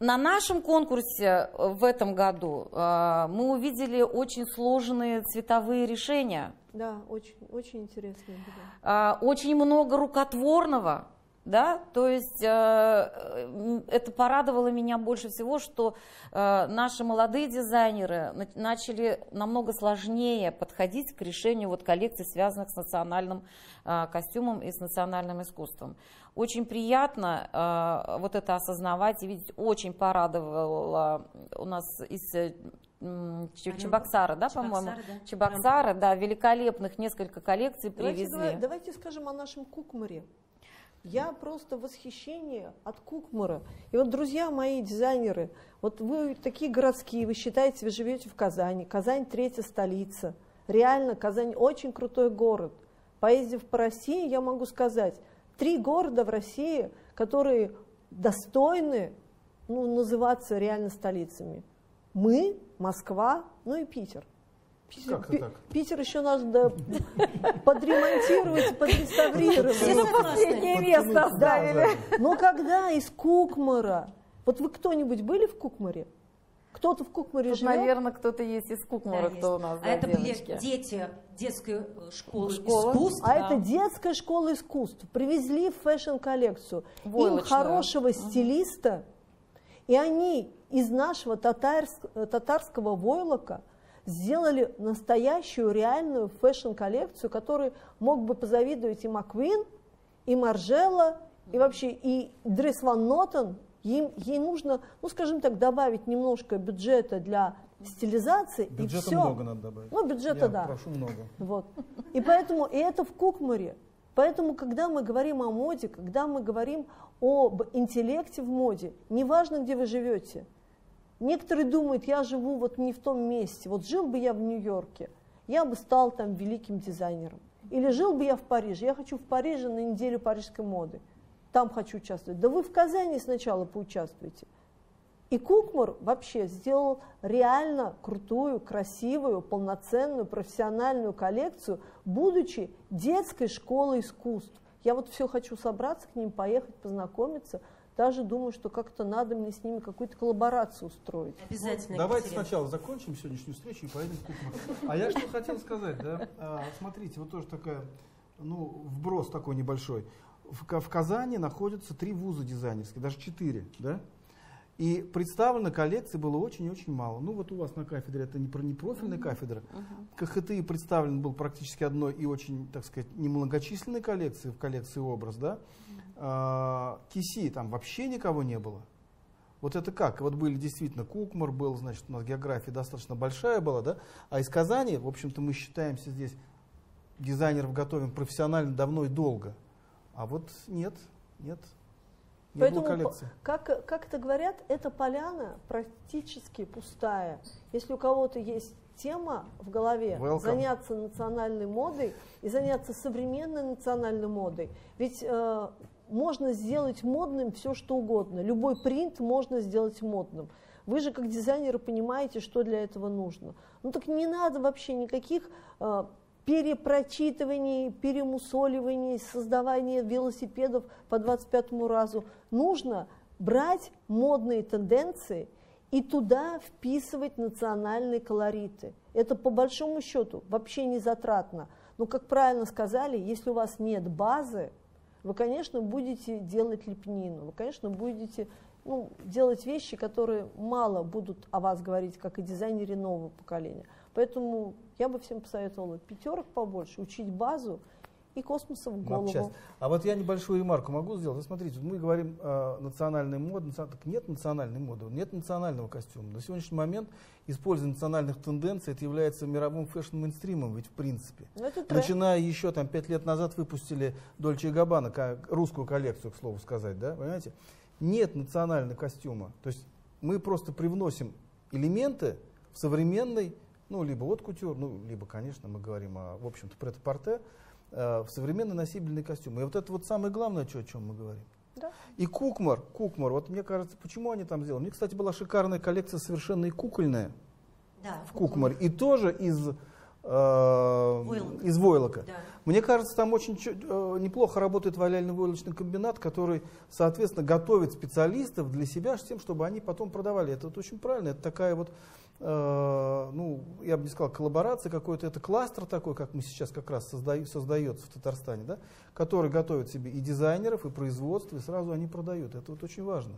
Speaker 6: На нашем конкурсе в этом году э, мы увидели очень сложные цветовые решения.
Speaker 3: Да, очень, очень интересно было.
Speaker 6: Э, очень много рукотворного да, то есть э, э, это порадовало меня больше всего, что э, наши молодые дизайнеры начали намного сложнее подходить к решению вот коллекций, связанных с национальным э, костюмом и с национальным искусством. Очень приятно э, вот это осознавать и видеть, очень порадовало у нас из э, Чебоксара, да, по-моему? Да. Чебоксара, да, великолепных несколько коллекций
Speaker 3: давайте,
Speaker 6: привезли.
Speaker 3: Давайте, давайте скажем о нашем кукмаре. Я просто в восхищении от Кукмара. И вот, друзья мои, дизайнеры, вот вы такие городские, вы считаете, вы живете в Казани. Казань третья столица. Реально, Казань очень крутой город. Поездив по России, я могу сказать, три города в России, которые достойны ну, называться реально столицами. Мы, Москва, ну и Питер.
Speaker 2: Питер, Пи- так?
Speaker 3: Питер еще надо подремонтировать, подреставрировать.
Speaker 6: Все последнее место оставили.
Speaker 3: Но когда из Кукмара, вот вы кто-нибудь были в Кукмаре? Кто-то в Кукмаре
Speaker 6: Тут,
Speaker 3: живет?
Speaker 6: наверное, кто-то есть из Кукмара,
Speaker 1: Да,
Speaker 6: кто
Speaker 1: есть.
Speaker 6: у нас,
Speaker 1: А
Speaker 6: да,
Speaker 1: это
Speaker 6: девочки.
Speaker 1: были дети детской э, школы
Speaker 6: Школа.
Speaker 1: искусств.
Speaker 3: А
Speaker 6: Да.
Speaker 3: это детская школа искусств. Привезли в фэшн-коллекцию. Им хорошего стилиста, и они из нашего татарск- э, татарского войлока сделали настоящую реальную фэшн-коллекцию, которой мог бы позавидовать и Маквин, и Маржела, и вообще и Дрис Ван Нотен. Им, ей нужно, ну скажем так, добавить немножко бюджета для стилизации, и
Speaker 2: Бюджета
Speaker 3: все.
Speaker 2: много надо добавить.
Speaker 3: Ну, бюджета,
Speaker 2: Я
Speaker 3: да.
Speaker 2: прошу много.
Speaker 3: Вот. И поэтому, и это в Кукмаре. Поэтому, когда мы говорим о моде, когда мы говорим об интеллекте в моде, неважно, где вы живете. Некоторые думают, я живу вот не в том месте. Вот жил бы я в Нью-Йорке, я бы стал там великим дизайнером. Или жил бы я в Париже, я хочу в Париже на неделю парижской моды. Там хочу участвовать. Да вы в Казани сначала поучаствуйте. И Кукмар вообще сделал реально крутую, красивую, полноценную, профессиональную коллекцию, будучи детской школой искусств. Я вот все хочу собраться к ним, поехать, познакомиться. Даже думаю, что как-то надо мне с ними какую-то коллаборацию устроить.
Speaker 1: Обязательно.
Speaker 2: Давайте
Speaker 1: Екатерина.
Speaker 2: сначала закончим сегодняшнюю встречу и поедем в Кукмар. А я что хотел сказать, да? А, смотрите, вот тоже такая, ну, вброс такой небольшой. В Казани находятся три вуза дизайнерские, даже четыре, да? И представлено коллекций было очень и очень мало. Ну вот у вас на кафедре это не, про- не профильная кафедра. КХТИ представлен был практически одной и очень, так сказать, немногочисленной коллекции, в коллекции образ, да? А, КИСИ там вообще никого не было. Вот это как? Вот были действительно Кукмар был, значит, у нас география достаточно большая была, да? А из Казани, в общем-то, мы считаемся здесь дизайнеров готовим профессионально давно и долго. А вот нет, нет, не
Speaker 3: Поэтому,
Speaker 2: было коллекции.
Speaker 3: как, как это говорят, эта поляна практически пустая. Если у кого-то есть тема в голове,
Speaker 2: Welcome.
Speaker 3: заняться национальной модой и заняться современной национальной модой, ведь э, можно сделать модным все, что угодно. Любой принт можно сделать модным. Вы же как дизайнеры понимаете, что для этого нужно. Ну так не надо вообще никаких э, перепрочитываний, перемусоливаний, создавания велосипедов по 25-му разу. Нужно брать модные тенденции и туда вписывать национальные колориты. Это по большому счету вообще не затратно. Но, как правильно сказали, если у вас нет базы, вы, конечно, будете делать лепнину, вы, конечно, будете ну, делать вещи, которые мало будут о вас говорить, как о дизайнере нового поколения. Поэтому я бы всем посоветовала пятерок побольше, учить базу и космоса в голову.
Speaker 2: Мапчасть. А вот я небольшую ремарку могу сделать. Вы смотрите, мы говорим о национальной моде. Так нет национальной моды, нет национального костюма. На сегодняшний момент использование национальных тенденций это является мировым фэшн-мейнстримом, ведь в принципе.
Speaker 3: Ну.
Speaker 2: Начиная еще там пять лет назад выпустили Дольче и Габбана, русскую коллекцию, к слову сказать, да, понимаете? Нет национального костюма. То есть мы просто привносим элементы в современный, ну, либо от кутюр, ну, либо, конечно, мы говорим о, в общем-то, прет-порте, э, в современный носибельный костюм. И вот это вот самое главное, о чем мы говорим.
Speaker 3: Да.
Speaker 2: И Кукмар, Кукмар, вот мне кажется, почему они там сделали? У них, кстати, была шикарная коллекция совершенно и кукольная
Speaker 1: Да,
Speaker 2: в Кукмаре. И тоже из, э, из войлока.
Speaker 1: Да.
Speaker 2: Мне кажется, там очень э, неплохо работает валяльно-войлочный комбинат, который, соответственно, готовит специалистов для себя с тем, чтобы они потом продавали. Это вот очень правильно. Это такая вот, ну, я бы не сказал, коллаборация какой-то. Это кластер такой, как мы сейчас как раз создаем, создается в Татарстане, да, который готовит себе и дизайнеров, и производство, и сразу они продают. Это вот очень важно.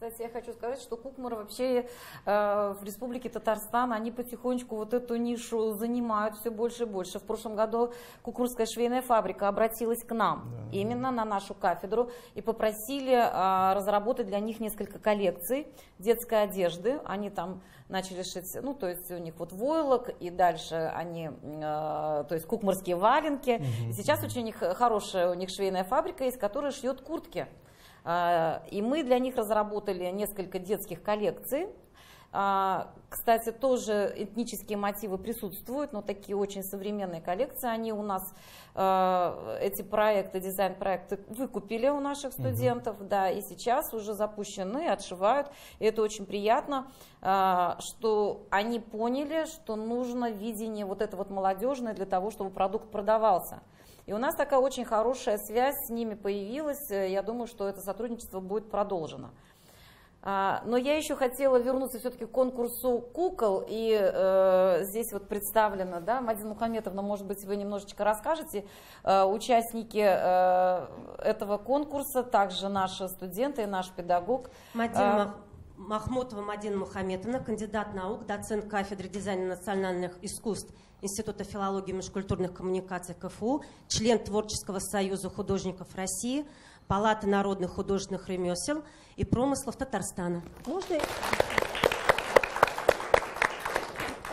Speaker 6: Кстати, я хочу сказать, что Кукмар вообще э, в Республике Татарстан, они потихонечку вот эту нишу занимают все больше и больше. В прошлом году Кукурская швейная фабрика обратилась к нам,
Speaker 2: Да.
Speaker 6: именно на нашу кафедру, и попросили э, разработать для них несколько коллекций детской одежды. Они там начали шить, ну, то есть у них вот войлок, и дальше они, э, то есть кукмарские валенки. И сейчас очень у них хорошая у них швейная фабрика есть, которая шьет куртки. А, И мы для них разработали несколько детских коллекций. А, Кстати, тоже этнические мотивы присутствуют, но такие очень современные коллекции. Они у нас, а, эти проекты, дизайн-проекты выкупили у наших студентов, да, и сейчас уже запущены, отшивают. И это очень приятно, что они поняли, что нужно видение вот это вот молодежное для того, чтобы продукт продавался. И у нас такая очень хорошая связь с ними появилась. Э, Я думаю, что это сотрудничество будет продолжено. А, Но я еще хотела вернуться все-таки к конкурсу кукол, и э, здесь вот представлено, да, Мадина Мухаметовна, может быть, вы немножечко расскажете, Э, участники э, этого конкурса, также наши студенты и наш педагог.
Speaker 1: Мадина. Мах- Махмутова Мадина Мухаметовна, кандидат наук, доцент кафедры дизайна национальных искусств Института филологии и межкультурных коммуникаций КФУ, член Творческого союза художников России, Палаты народных художественных ремесел и промыслов Татарстана.
Speaker 3: Можно,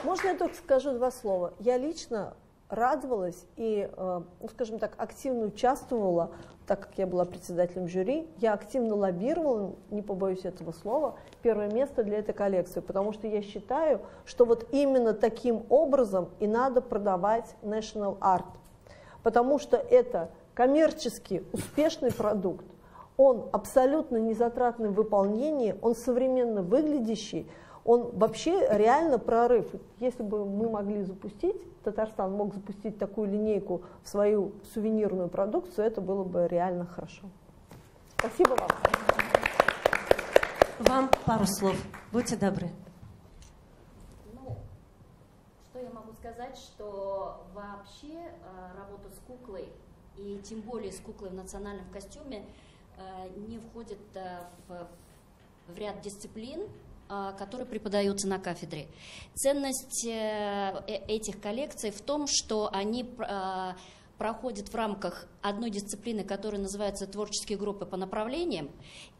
Speaker 3: Можно я только скажу два слова? Я лично радовалась и, э, ну, скажем так, активно участвовала, так как я была председателем жюри, я активно лоббировала, не побоюсь этого слова, первое место для этой коллекции, потому что я считаю, что вот именно таким образом и надо продавать National Art, потому что это коммерчески успешный продукт, он абсолютно незатратный в выполнении, он современно выглядящий, он вообще реально прорыв. Если бы мы могли запустить, Татарстан мог запустить такую линейку в свою сувенирную продукцию, это было бы реально хорошо. Спасибо вам.
Speaker 1: Вам пару слов. Будьте добры.
Speaker 5: Ну, что я могу сказать, что вообще э, работа с куклой, и тем более с куклой в национальном костюме, э, не входит э, в, в ряд дисциплин, которые преподаются на кафедре. Ценность э, э- этих коллекций в том, что они э, проходят в рамках одной дисциплины, которая называется творческие группы по направлениям,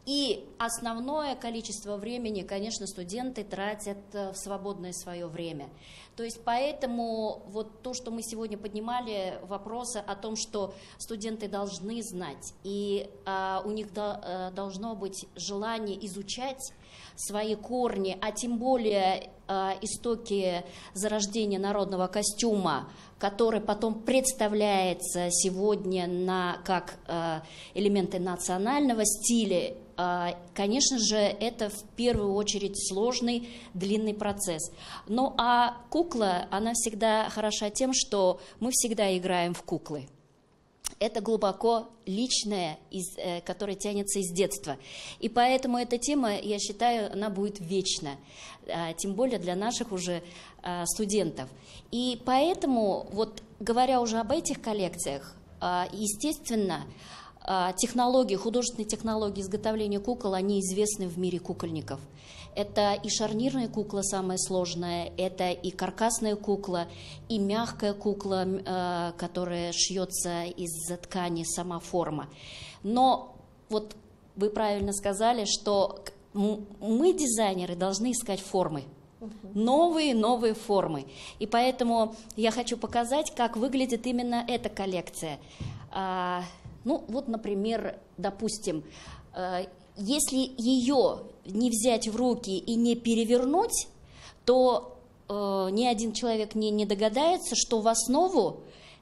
Speaker 5: и основное количество времени, конечно, студенты тратят э, в свободное свое время. То есть поэтому вот то, что мы сегодня поднимали, вопросы о том, что студенты должны знать, и а, у них до- э, должно быть желание изучать свои корни, а тем более э, истоки зарождения народного костюма, который потом представляется сегодня на, как э, элементы национального стиля, э, конечно же, это в первую очередь сложный, длинный процесс. Ну а кукла, она всегда хороша тем, что мы всегда играем в куклы это глубоко личное, из, э, которое тянется из детства. И поэтому эта тема, я считаю, она будет вечна, э, тем более для наших уже э, студентов. И поэтому, вот говоря уже об этих коллекциях, э, естественно, а, технологии, художественные технологии изготовления кукол, они известны в мире кукольников. Это и шарнирная кукла самая сложная, это и каркасная кукла, и мягкая кукла, а, которая шьется из ткани, сама форма. Но вот вы правильно сказали, что мы, дизайнеры, должны искать формы. Новые, новые формы. И поэтому я хочу показать, как выглядит именно эта коллекция. А, ну, вот, например, допустим, а, если ее не взять в руки и не перевернуть, то э, ни один человек не, не догадается, что в основу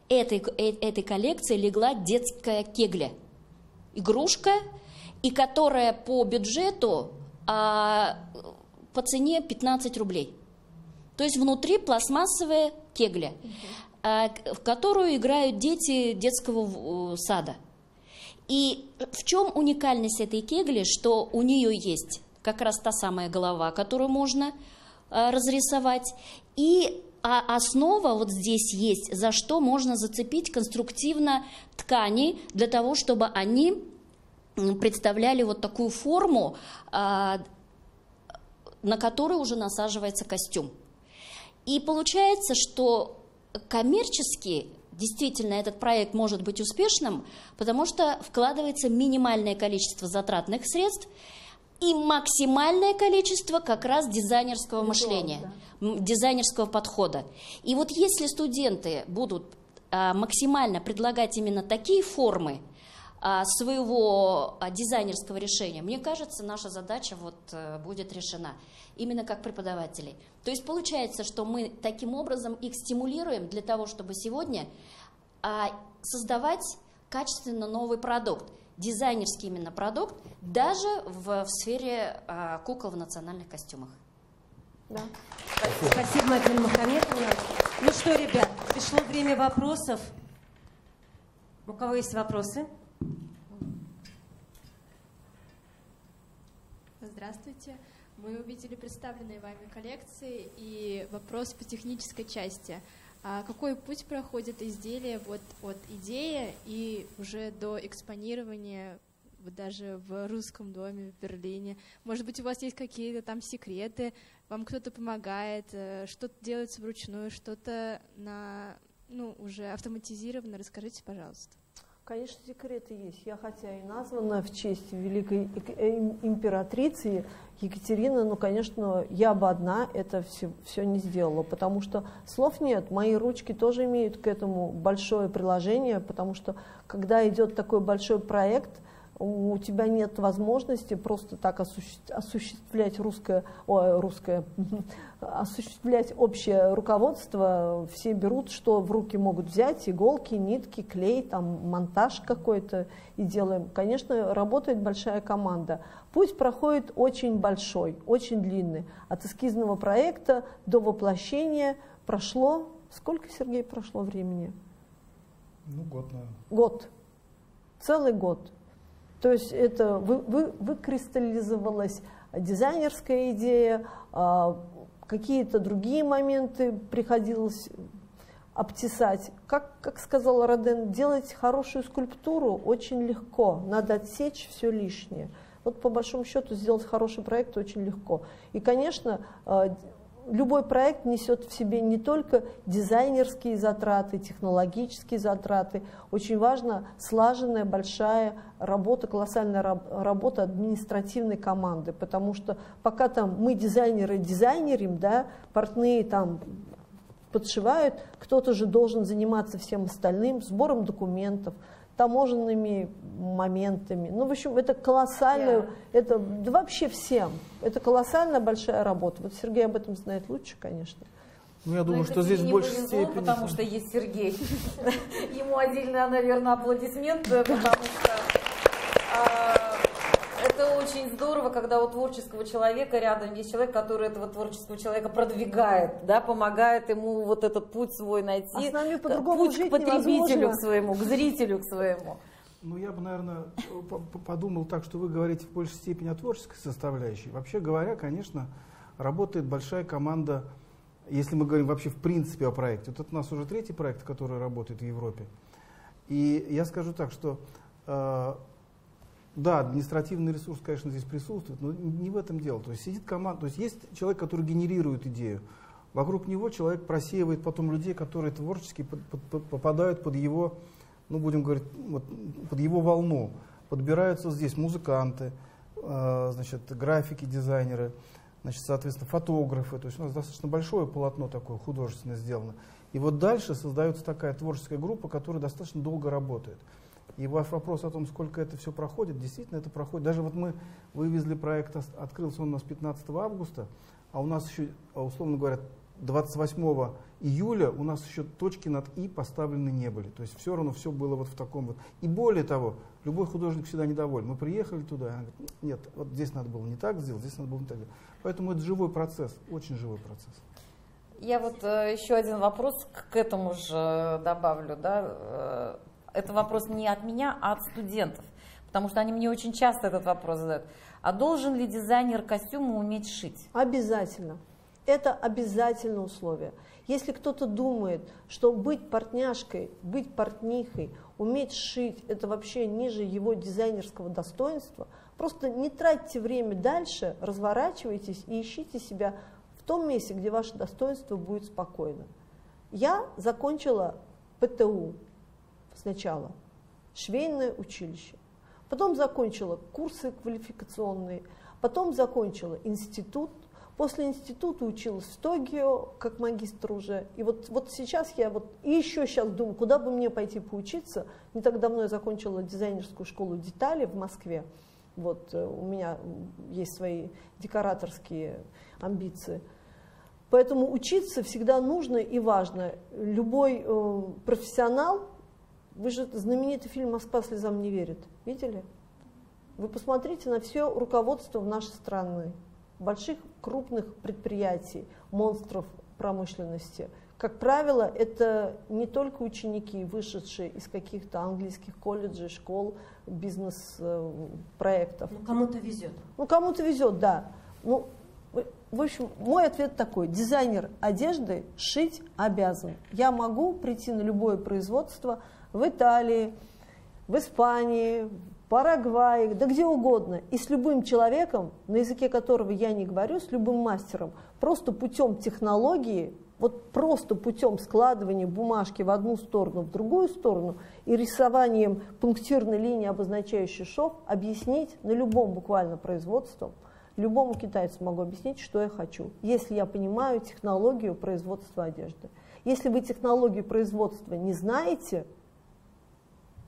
Speaker 5: этой, э, этой коллекции легла детская кегля. Игрушка, и которая по бюджету а, по цене 15 рублей. То есть внутри пластмассовая кегля, а, в которую играют дети детского сада. И в чем уникальность этой кегли, что у нее есть как раз та самая голова, которую можно а, разрисовать, и а основа вот здесь есть, за что можно зацепить конструктивно ткани для того, чтобы они представляли вот такую форму, а, на которую уже насаживается костюм. И получается, что коммерчески действительно этот проект может быть успешным, потому что вкладывается минимальное количество затратных средств и максимальное количество как раз дизайнерского мышления, да. дизайнерского подхода. И вот если студенты будут а, максимально предлагать именно такие формы, а, своего а, дизайнерского решения, мне кажется, наша задача вот э, будет решена именно как преподавателей. То есть получается, что мы таким образом их стимулируем для того, чтобы сегодня а, создавать качественно новый продукт, дизайнерский именно продукт, даже в, в сфере кукол в национальных костюмах.
Speaker 1: Да. Спасибо, Спасибо Мадина Мухаметовна. Ну что, ребят, пришло время вопросов. У кого есть вопросы?
Speaker 7: Здравствуйте. Мы увидели представленные вами коллекции и вопрос по технической части. А какой путь проходит изделие вот от идеи и уже до экспонирования вот даже в русском доме в Берлине? Может быть, у вас есть какие-то там секреты, вам кто-то помогает, э, что-то делается вручную, что-то на, ну, уже автоматизированно. Расскажите, пожалуйста.
Speaker 3: Конечно, секреты есть. Я хотя и названа в честь великой э, императрицы Екатерины, но, конечно, я бы одна это все, все не сделала, потому что слов нет. Мои ручки тоже имеют к этому большое приложение, потому что, когда идет такой большой проект – у тебя нет возможности просто так осуществлять русское, о, русское, осуществлять общее руководство. Все берут, что в руки могут взять, иголки, нитки, клей, там, монтаж какой-то и делаем. Конечно, работает большая команда. Путь проходит очень большой, очень длинный. От эскизного проекта до воплощения прошло, сколько, Сергей, прошло времени?
Speaker 2: Ну, год, наверное.
Speaker 3: Год. Целый год. То есть это вы, вы, выкристаллизовалась дизайнерская идея, а, какие-то другие моменты приходилось обтесать. Как, как сказал Роден, делать хорошую скульптуру очень легко, надо отсечь все лишнее. Вот по большому счету сделать хороший проект очень легко. И, конечно, а, любой проект несет в себе не только дизайнерские затраты, технологические затраты. Очень важна слаженная большая работа, колоссальная работа административной команды, потому что пока там мы дизайнеры дизайнерим, да, портные там подшивают, кто-то же должен заниматься всем остальным, сбором документов, таможенными моментами. Ну, в общем, это колоссальная, yeah. это да вообще всем. Это колоссальная большая работа. Вот Сергей об этом знает лучше, конечно.
Speaker 2: Ну, я думаю, что здесь больше степени.
Speaker 6: Потому что есть Сергей. Ему отдельно, наверное, аплодисменты, потому что а, это очень здорово, когда у творческого человека рядом есть человек, который этого творческого человека продвигает, да, помогает ему вот этот путь свой найти. А
Speaker 3: с нами по-другому
Speaker 6: путь к потребителю к своему, к зрителю к своему.
Speaker 2: Ну, я бы, наверное, подумал так, что вы говорите в большей степени о творческой составляющей. Вообще говоря, конечно, работает большая команда, если мы говорим вообще в принципе о проекте. Вот это у нас уже третий проект, который работает в Европе. И я скажу так, что э, да, административный ресурс, конечно, здесь присутствует, но не в этом дело. То есть сидит команда, то есть есть человек, который генерирует идею. Вокруг него человек просеивает потом людей, которые творчески под, под, попадают под его, ну будем говорить, вот, под его волну. Подбираются здесь музыканты, э, значит, графики, дизайнеры, значит, соответственно, фотографы. То есть у нас достаточно большое полотно такое художественно сделано. И вот дальше создается такая творческая группа, которая достаточно долго работает. И ваш вопрос о том, сколько это все проходит, действительно это проходит. Даже вот мы вывезли проект, открылся он у нас 15 августа, а у нас еще, а, условно говоря, 28 июля у нас еще точки над «и» поставлены не были. То есть все равно все было вот в таком вот. И более того, любой художник всегда недоволен. Мы приехали туда, он говорит, нет, вот здесь надо было не так сделать, здесь надо было не так сделать. Поэтому это живой процесс, очень живой процесс.
Speaker 6: Я вот э, еще один вопрос к этому же добавлю. Да? Это вопрос не от меня, а от студентов. Потому что они мне очень часто этот вопрос задают. А должен ли дизайнер костюма уметь шить?
Speaker 3: Обязательно. Это обязательное условие. Если кто-то думает, что быть портняшкой, быть портнихой, уметь шить, это вообще ниже его дизайнерского достоинства, просто не тратьте время дальше, разворачивайтесь и ищите себя в том месте, где ваше достоинство будет спокойно. Я закончила ПТУ, сначала швейное училище, потом закончила курсы квалификационные, потом закончила институт, после института училась в Токио как магистр уже, и вот, вот сейчас я вот и еще сейчас думаю, куда бы мне пойти поучиться, не так давно я закончила дизайнерскую школу детали в Москве, вот э, у меня есть свои декораторские амбиции, Поэтому учиться всегда нужно и важно. Любой э, профессионал вы же знаменитый фильм «Москва слезам не верит». Видели? Вы посмотрите на все руководство в нашей страны, больших крупных предприятий, монстров промышленности. Как правило, это не только ученики, вышедшие из каких-то английских колледжей, школ, бизнес-проектов.
Speaker 1: Ну, кому-то везет.
Speaker 3: Ну, кому-то везет, да. Ну, в общем, мой ответ такой. Дизайнер одежды шить обязан. Я могу прийти на любое производство – в Италии, в Испании, в Парагвае, да где угодно. И с любым человеком, на языке которого я не говорю, с любым мастером, просто путем технологии, вот просто путем складывания бумажки в одну сторону, в другую сторону и рисованием пунктирной линии, обозначающей шов, объяснить на любом буквально производстве, любому китайцу могу объяснить, что я хочу, если я понимаю технологию производства одежды. Если вы технологию производства не знаете,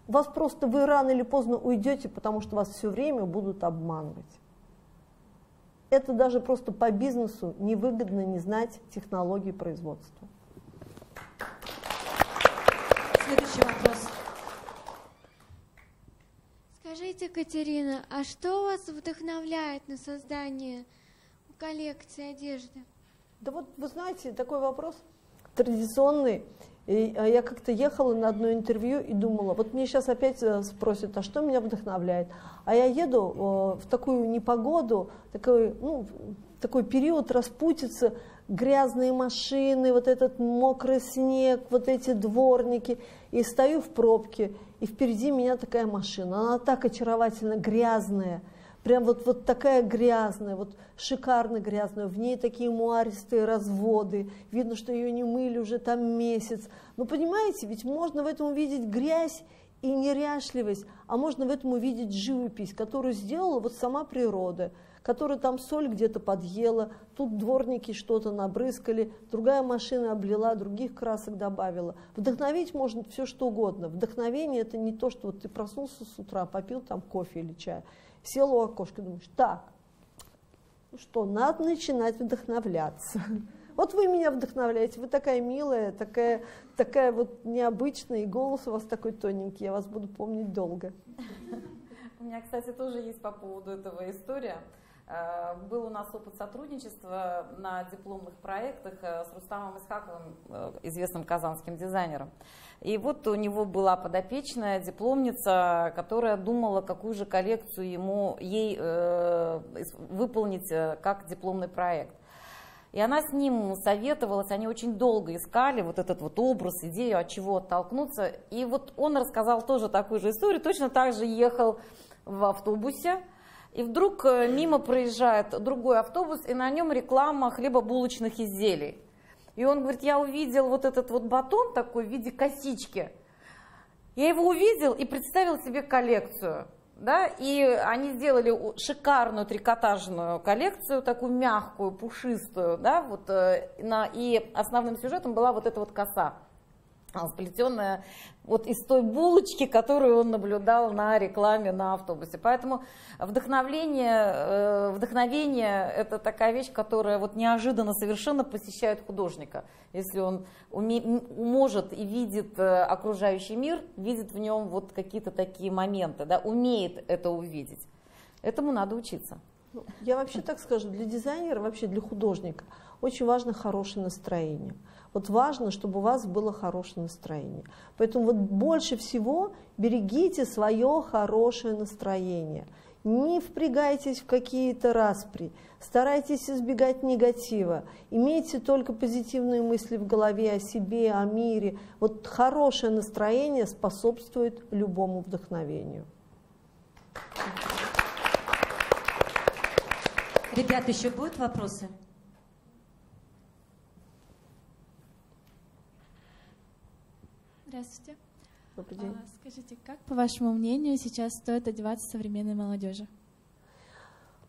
Speaker 3: вас просто вы рано или поздно уйдете, потому что вас все время будут обманывать. Это даже просто по бизнесу невыгодно не знать технологии производства.
Speaker 1: Следующий вопрос.
Speaker 8: Скажите, Катерина, а что вас вдохновляет на создание коллекции одежды?
Speaker 3: Да вот, вы знаете, такой вопрос традиционный. И а, я как-то ехала на одно интервью и думала, вот мне сейчас опять э, спросят, а что меня вдохновляет? А я еду в такую непогоду, такой, ну, такой период распутицы, грязные машины, вот этот мокрый снег, вот эти дворники, и стою в пробке, и впереди меня такая машина, она так очаровательно грязная, прям вот, вот такая грязная, вот шикарно грязная, в ней такие муаристые разводы, видно, что ее не мыли уже там месяц. Но понимаете, ведь можно в этом увидеть грязь и неряшливость, а можно в этом увидеть живопись, которую сделала вот сама природа, которая там соль где-то подъела, тут дворники что-то набрызгали, другая машина облила, других красок добавила. Вдохновить можно все что угодно. Вдохновение это не то, что вот ты проснулся с утра, попил там кофе или чай, сел у окошка, думаешь, так, ну что, надо начинать вдохновляться. Вот вы меня вдохновляете, вы такая милая, такая, такая вот необычная, и голос у вас такой тоненький, я вас буду помнить долго.
Speaker 6: У меня, кстати, тоже есть по поводу этого история. Э, был у нас опыт сотрудничества на дипломных проектах э, с Рустамом Исхаковым, э, известным казанским дизайнером. И вот у него была подопечная дипломница, которая думала, какую же коллекцию ему, ей э, выполнить как дипломный проект. И она с ним советовалась, они очень долго искали вот этот вот образ, идею, от чего оттолкнуться. И вот он рассказал тоже такую же историю, точно так же ехал в автобусе, и вдруг э, мимо проезжает другой автобус, и на нем реклама хлебобулочных изделий. И он говорит, я увидел вот этот вот батон такой в виде косички. Я его увидел и представил себе коллекцию да, и они сделали шикарную трикотажную коллекцию, такую мягкую, пушистую, да, вот, э, и основным сюжетом была вот эта вот коса сплетенная вот из той булочки, которую он наблюдал на рекламе на автобусе. Поэтому вдохновление, э, вдохновение – это такая вещь, которая вот неожиданно совершенно посещает художника. Если он уме, может и видит э, окружающий мир, видит в нем вот какие-то такие моменты, да, умеет это увидеть. Этому надо учиться.
Speaker 3: Ну, я вообще так скажу, для дизайнера, вообще для художника очень важно хорошее настроение. Вот важно, чтобы у вас было хорошее настроение. Поэтому вот больше всего берегите свое хорошее настроение. Не впрягайтесь в какие-то распри, старайтесь избегать негатива, имейте только позитивные мысли в голове о себе, о мире. Вот хорошее настроение способствует любому вдохновению.
Speaker 1: Ребят, еще будут вопросы?
Speaker 7: Здравствуйте.
Speaker 3: Добрый день.
Speaker 7: А, скажите, как, по вашему мнению, сейчас стоит одеваться современной молодежи?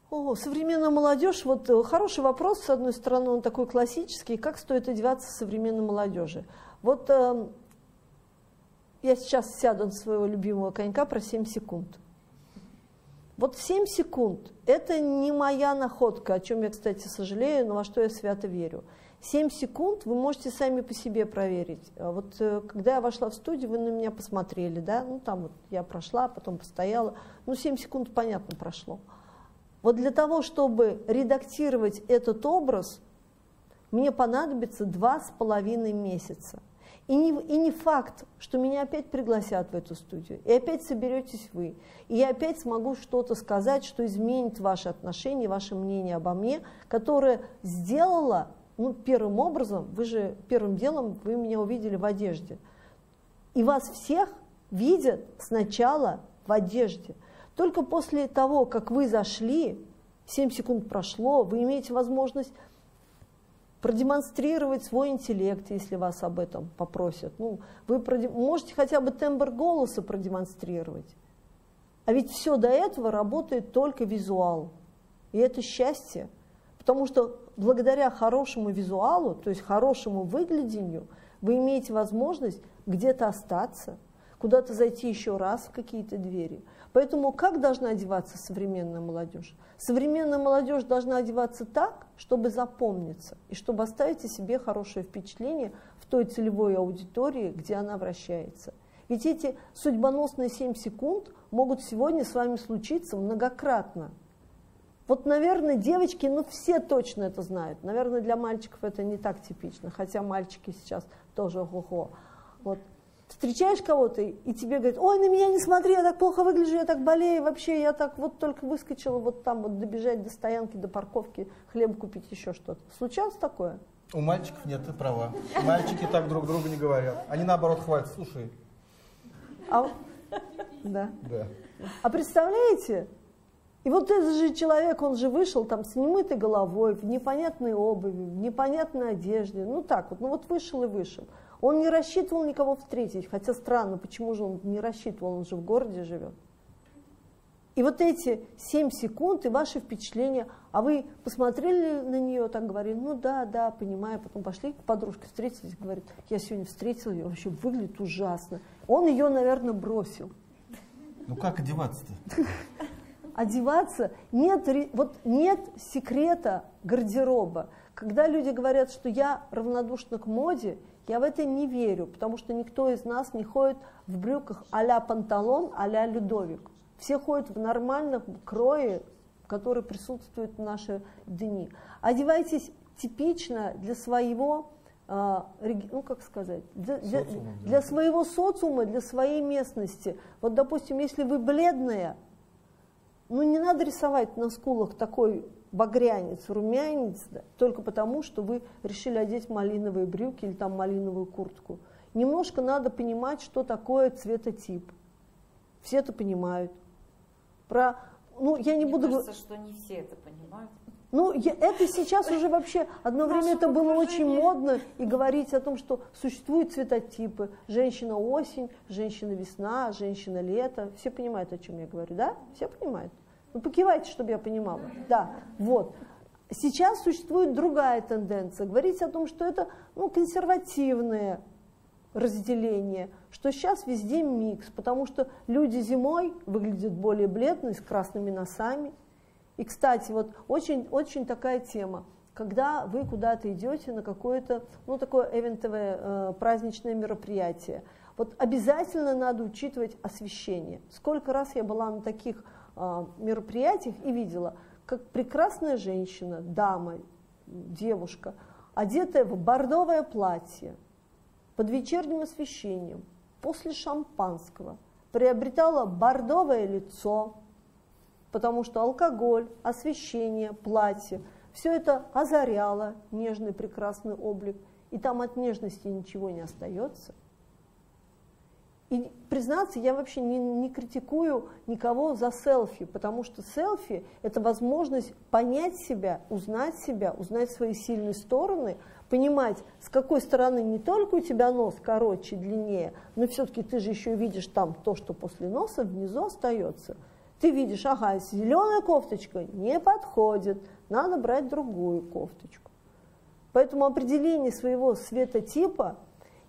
Speaker 3: О, современная молодежь, вот э, хороший вопрос, с одной стороны, он такой классический, как стоит одеваться современной молодежи. Вот э, я сейчас сяду на своего любимого конька про 7 секунд. Вот 7 секунд – это не моя находка, о чем я, кстати, сожалею, но во что я свято верю. 7 секунд вы можете сами по себе проверить. А вот э, когда я вошла в студию, вы на меня посмотрели, да, ну там вот я прошла, потом постояла, ну 7 секунд понятно прошло. Вот для того, чтобы редактировать этот образ, мне понадобится два с половиной месяца. И не, и не факт, что меня опять пригласят в эту студию, и опять соберетесь вы, и я опять смогу что-то сказать, что изменит ваши отношения, ваше мнение обо мне, которое сделало ну, первым образом, вы же первым делом вы меня увидели в одежде. И вас всех видят сначала в одежде. Только после того, как вы зашли, 7 секунд прошло, вы имеете возможность продемонстрировать свой интеллект, если вас об этом попросят. Ну, вы можете хотя бы тембр голоса продемонстрировать. А ведь все до этого работает только визуал. И это счастье. Потому что благодаря хорошему визуалу, то есть хорошему выглядению, вы имеете возможность где-то остаться, куда-то зайти еще раз в какие-то двери. Поэтому как должна одеваться современная молодежь? Современная молодежь должна одеваться так, чтобы запомниться и чтобы оставить о себе хорошее впечатление в той целевой аудитории, где она вращается. Ведь эти судьбоносные 7 секунд могут сегодня с вами случиться многократно. Вот, наверное, девочки, ну все точно это знают. Наверное, для мальчиков это не так типично, хотя мальчики сейчас тоже хо-хо. Вот. Встречаешь кого-то, и тебе говорят, ой, на меня не смотри, я так плохо выгляжу, я так болею, вообще я так вот только выскочила вот там вот добежать до стоянки, до парковки, хлеб купить, еще что-то. Случалось такое?
Speaker 2: У мальчиков нет, ты права. Мальчики так друг другу не говорят. Они наоборот хвалят, слушай.
Speaker 3: А, да.
Speaker 2: Да.
Speaker 3: А представляете, и вот этот же человек, он же вышел там с немытой головой, в непонятной обуви, в непонятной одежде. Ну так вот, ну вот вышел и вышел. Он не рассчитывал никого встретить, хотя странно, почему же он не рассчитывал, он же в городе живет. И вот эти 7 секунд и ваши впечатления, а вы посмотрели на нее, так говорили, ну да, да, понимаю, потом пошли к подружке, встретились, говорит, я сегодня встретил ее, вообще выглядит ужасно. Он ее, наверное, бросил.
Speaker 2: Ну как одеваться-то?
Speaker 3: Одеваться, нет, вот нет секрета гардероба. Когда люди говорят, что я равнодушна к моде, я в это не верю, потому что никто из нас не ходит в брюках а-ля панталон, а-ля Людовик. Все ходят в нормальном крое, который присутствует в наши дни. Одевайтесь типично для своего, а, ну как сказать, для, для, для своего социума, для своей местности. Вот, допустим, если вы бледная, ну не надо рисовать на скулах такой багрянец, румянец, да, только потому, что вы решили одеть малиновые брюки или там малиновую куртку. Немножко надо понимать, что такое цветотип. Все это понимают. Про, ну, я не
Speaker 6: Мне
Speaker 3: буду...
Speaker 6: кажется, что не все это понимают.
Speaker 3: Ну, я, это сейчас уже вообще, одно время это было очень модно, и говорить о том, что существуют цветотипы. Женщина-осень, женщина-весна, женщина-лето. Все понимают, о чем я говорю, да? Все понимают? Ну, покивайте, чтобы я понимала. Да, вот. Сейчас существует другая тенденция. Говорить о том, что это ну, консервативное разделение, что сейчас везде микс, потому что люди зимой выглядят более бледно, с красными носами, и, кстати, вот очень, очень такая тема. Когда вы куда-то идете на какое-то, ну, такое эвентовое э, праздничное мероприятие, вот обязательно надо учитывать освещение. Сколько раз я была на таких мероприятиях и видела, как прекрасная женщина, дама, девушка, одетая в бордовое платье, под вечерним освещением, после шампанского, приобретала бордовое лицо, потому что алкоголь, освещение, платье, все это озаряло нежный прекрасный облик, и там от нежности ничего не остается. И признаться, я вообще не, не критикую никого за селфи, потому что селфи – это возможность понять себя, узнать себя, узнать свои сильные стороны, понимать, с какой стороны не только у тебя нос короче, длиннее, но все-таки ты же еще видишь там то, что после носа внизу остается – ты видишь, ага, зеленая кофточка не подходит, надо брать другую кофточку. Поэтому определение своего светотипа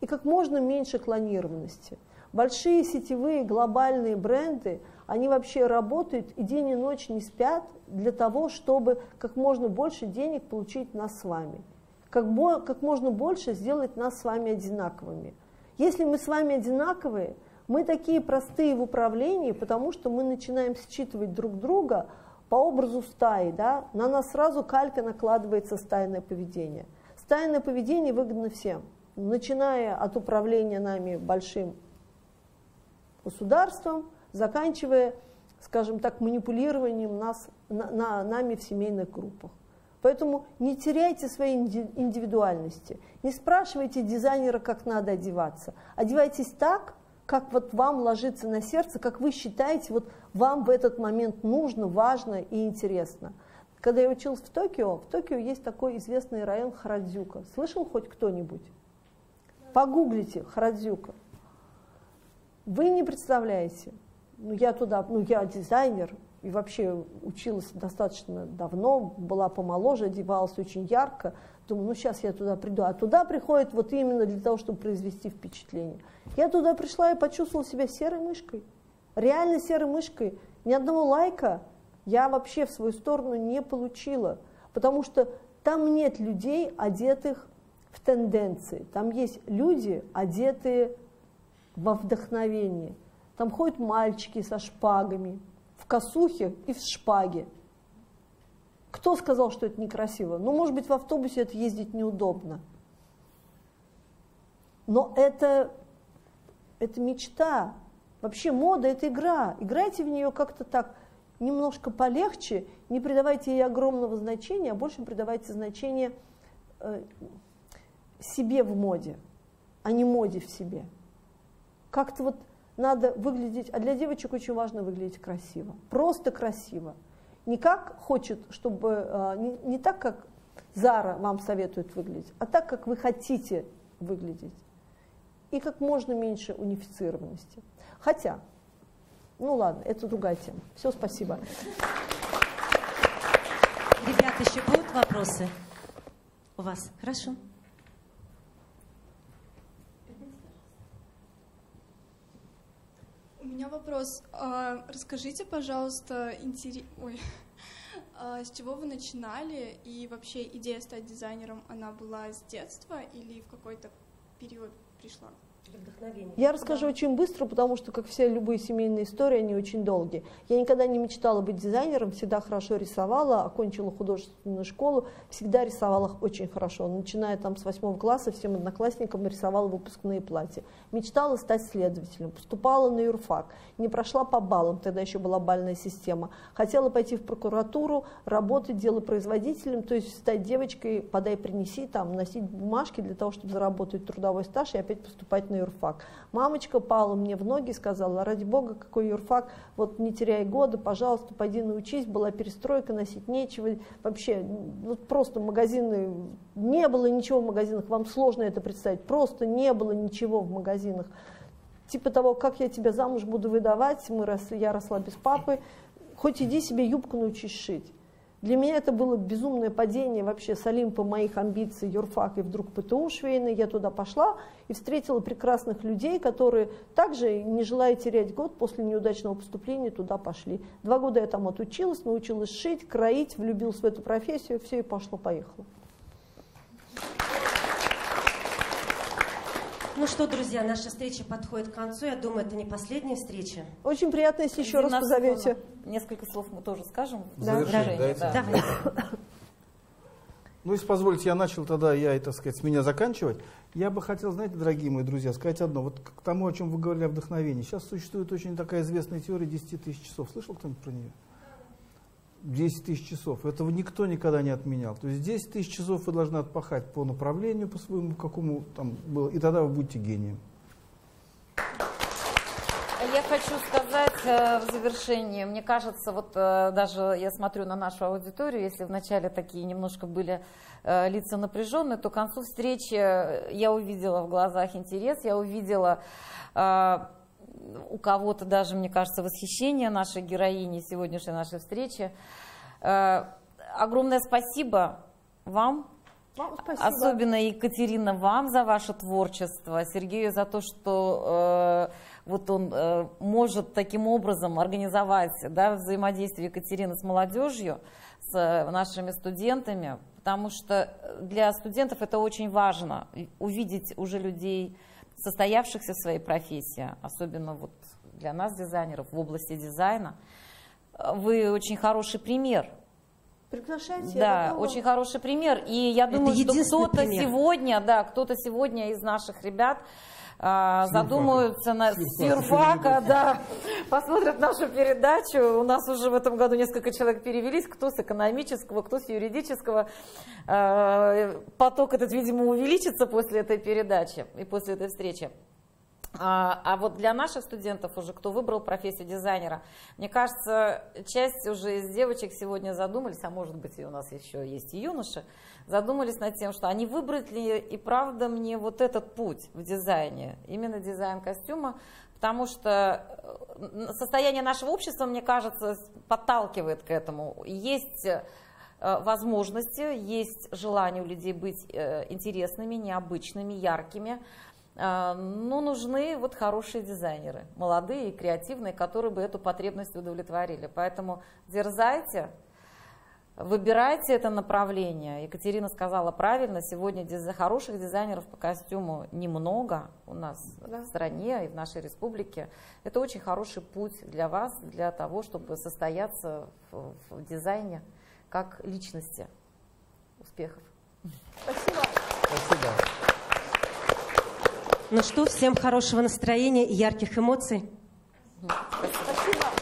Speaker 3: и как можно меньше клонированности. Большие сетевые глобальные бренды, они вообще работают и день и ночь не спят для того, чтобы как можно больше денег получить нас с вами. Как, как можно больше сделать нас с вами одинаковыми. Если мы с вами одинаковые – мы такие простые в управлении, потому что мы начинаем считывать друг друга по образу стаи. Да? На нас сразу калька накладывается стайное поведение. Стайное поведение выгодно всем, начиная от управления нами большим государством, заканчивая, скажем так, манипулированием нас, на, на, нами в семейных группах. Поэтому не теряйте своей индивидуальности. Не спрашивайте дизайнера, как надо одеваться. Одевайтесь так, как вот вам ложится на сердце, как вы считаете, вот вам в этот момент нужно, важно и интересно. Когда я училась в Токио, в Токио есть такой известный район Харадзюка. Слышал хоть кто-нибудь? Погуглите Харадзюка. Вы не представляете, ну я туда, ну я дизайнер, и вообще училась достаточно давно, была помоложе, одевалась очень ярко. Думаю, ну сейчас я туда приду. А туда приходит вот именно для того, чтобы произвести впечатление. Я туда пришла и почувствовала себя серой мышкой. Реально серой мышкой. Ни одного лайка я вообще в свою сторону не получила. Потому что там нет людей, одетых в тенденции. Там есть люди, одетые во вдохновении. Там ходят мальчики со шпагами, в косухе и в шпаге. Кто сказал, что это некрасиво? Ну, может быть, в автобусе это ездить неудобно. Но это, это мечта. Вообще мода – это игра. Играйте в нее как-то так немножко полегче, не придавайте ей огромного значения, а больше придавайте значение э, себе в моде, а не моде в себе. Как-то вот надо выглядеть, а для девочек очень важно выглядеть красиво, просто красиво – не как хочет, чтобы, а, не, не так, как Зара вам советует выглядеть, а так, как вы хотите выглядеть. И как можно меньше унифицированности. Хотя, ну ладно, это другая тема. Все, спасибо.
Speaker 1: Ребят, еще будут вопросы у вас? Хорошо.
Speaker 7: Меня вопрос. А, расскажите, пожалуйста, интерес... Ой. А, с чего вы начинали и вообще идея стать дизайнером, она была с детства или в какой-то период пришла?
Speaker 3: Я расскажу очень быстро, потому что, как все любые семейные истории, они очень долгие. Я никогда не мечтала быть дизайнером, всегда хорошо рисовала, окончила художественную школу, всегда рисовала очень хорошо. Начиная там с восьмого класса, всем одноклассникам рисовала выпускные платья. Мечтала стать следователем, поступала на юрфак, не прошла по баллам, тогда еще была бальная система. Хотела пойти в прокуратуру, работать делопроизводителем, то есть стать девочкой, подай, принеси, там, носить бумажки для того, чтобы заработать трудовой стаж и опять поступать на юрфак. Мамочка пала мне в ноги и сказала, ради бога, какой юрфак, вот не теряй года, пожалуйста, пойди научись, была перестройка, носить нечего, вообще, вот просто магазины, не было ничего в магазинах, вам сложно это представить, просто не было ничего в магазинах. Типа того, как я тебя замуж буду выдавать, мы росли, я росла без папы, хоть иди себе юбку научись шить. Для меня это было безумное падение вообще с Олимпа моих амбиций, юрфак и вдруг ПТУ швейный. Я туда пошла и встретила прекрасных людей, которые также, не желая терять год, после неудачного поступления туда пошли. Два года я там отучилась, научилась шить, кроить, влюбилась в эту профессию, все и пошло-поехало.
Speaker 1: Ну что, друзья, наша встреча подходит к концу. Я думаю, это не последняя встреча.
Speaker 3: Очень приятно, если еще раз позовете.
Speaker 6: Несколько слов мы тоже скажем.
Speaker 2: Да. Да.
Speaker 1: Да. Давай.
Speaker 2: Ну, если позволите, я начал тогда, я, так сказать, с меня заканчивать. Я бы хотел, знаете, дорогие мои друзья, сказать одно. Вот к тому, о чем вы говорили, о вдохновении. Сейчас существует очень такая известная теория 10 тысяч часов. Слышал кто-нибудь про нее? 10 тысяч часов. Этого никто никогда не отменял. То есть 10 тысяч часов вы должны отпахать по направлению, по своему, какому там было, и тогда вы будете гением.
Speaker 6: Я хочу сказать э, в завершении, мне кажется, вот э, даже я смотрю на нашу аудиторию, если вначале такие немножко были э, лица напряженные, то к концу встречи я увидела в глазах интерес, я увидела у кого-то даже, мне кажется, восхищение нашей героини сегодняшней нашей встречи. Э, огромное спасибо вам,
Speaker 3: вам спасибо.
Speaker 6: особенно Екатерина, вам за ваше творчество, Сергею за то, что э, вот он э, может таким образом организовать да, взаимодействие Екатерины с молодежью, с э, нашими студентами, потому что для студентов это очень важно, увидеть уже людей, состоявшихся в своей профессии, особенно вот для нас, дизайнеров, в области дизайна, вы очень хороший пример.
Speaker 3: Приглашайте.
Speaker 6: Да, очень хороший пример. И я думаю, что кто-то сегодня, да, кто-то сегодня из наших ребят а, задумаются на Сирфака, да, посмотрят нашу передачу. У нас уже в этом году несколько человек перевелись, кто с экономического, кто с юридического. А, поток этот, видимо, увеличится после этой передачи и после этой встречи. А, а вот для наших студентов уже, кто выбрал профессию дизайнера, мне кажется, часть уже из девочек сегодня задумались, а может быть и у нас еще есть и юноши, задумались над тем, что они выбрать ли и правда мне вот этот путь в дизайне, именно дизайн костюма, потому что э, состояние нашего общества, мне кажется, подталкивает к этому. Есть э, возможности, есть желание у людей быть э, интересными, необычными, яркими, а, но нужны вот хорошие дизайнеры, молодые и креативные, которые бы эту потребность удовлетворили. Поэтому дерзайте, выбирайте это направление. Екатерина сказала правильно, сегодня диз... хороших дизайнеров по костюму немного у нас да. в стране и в нашей республике. Это очень хороший путь для вас, для того, чтобы состояться в, в дизайне как личности. Успехов!
Speaker 3: Спасибо!
Speaker 2: Спасибо!
Speaker 1: Ну что, всем хорошего настроения и ярких эмоций.
Speaker 3: Спасибо.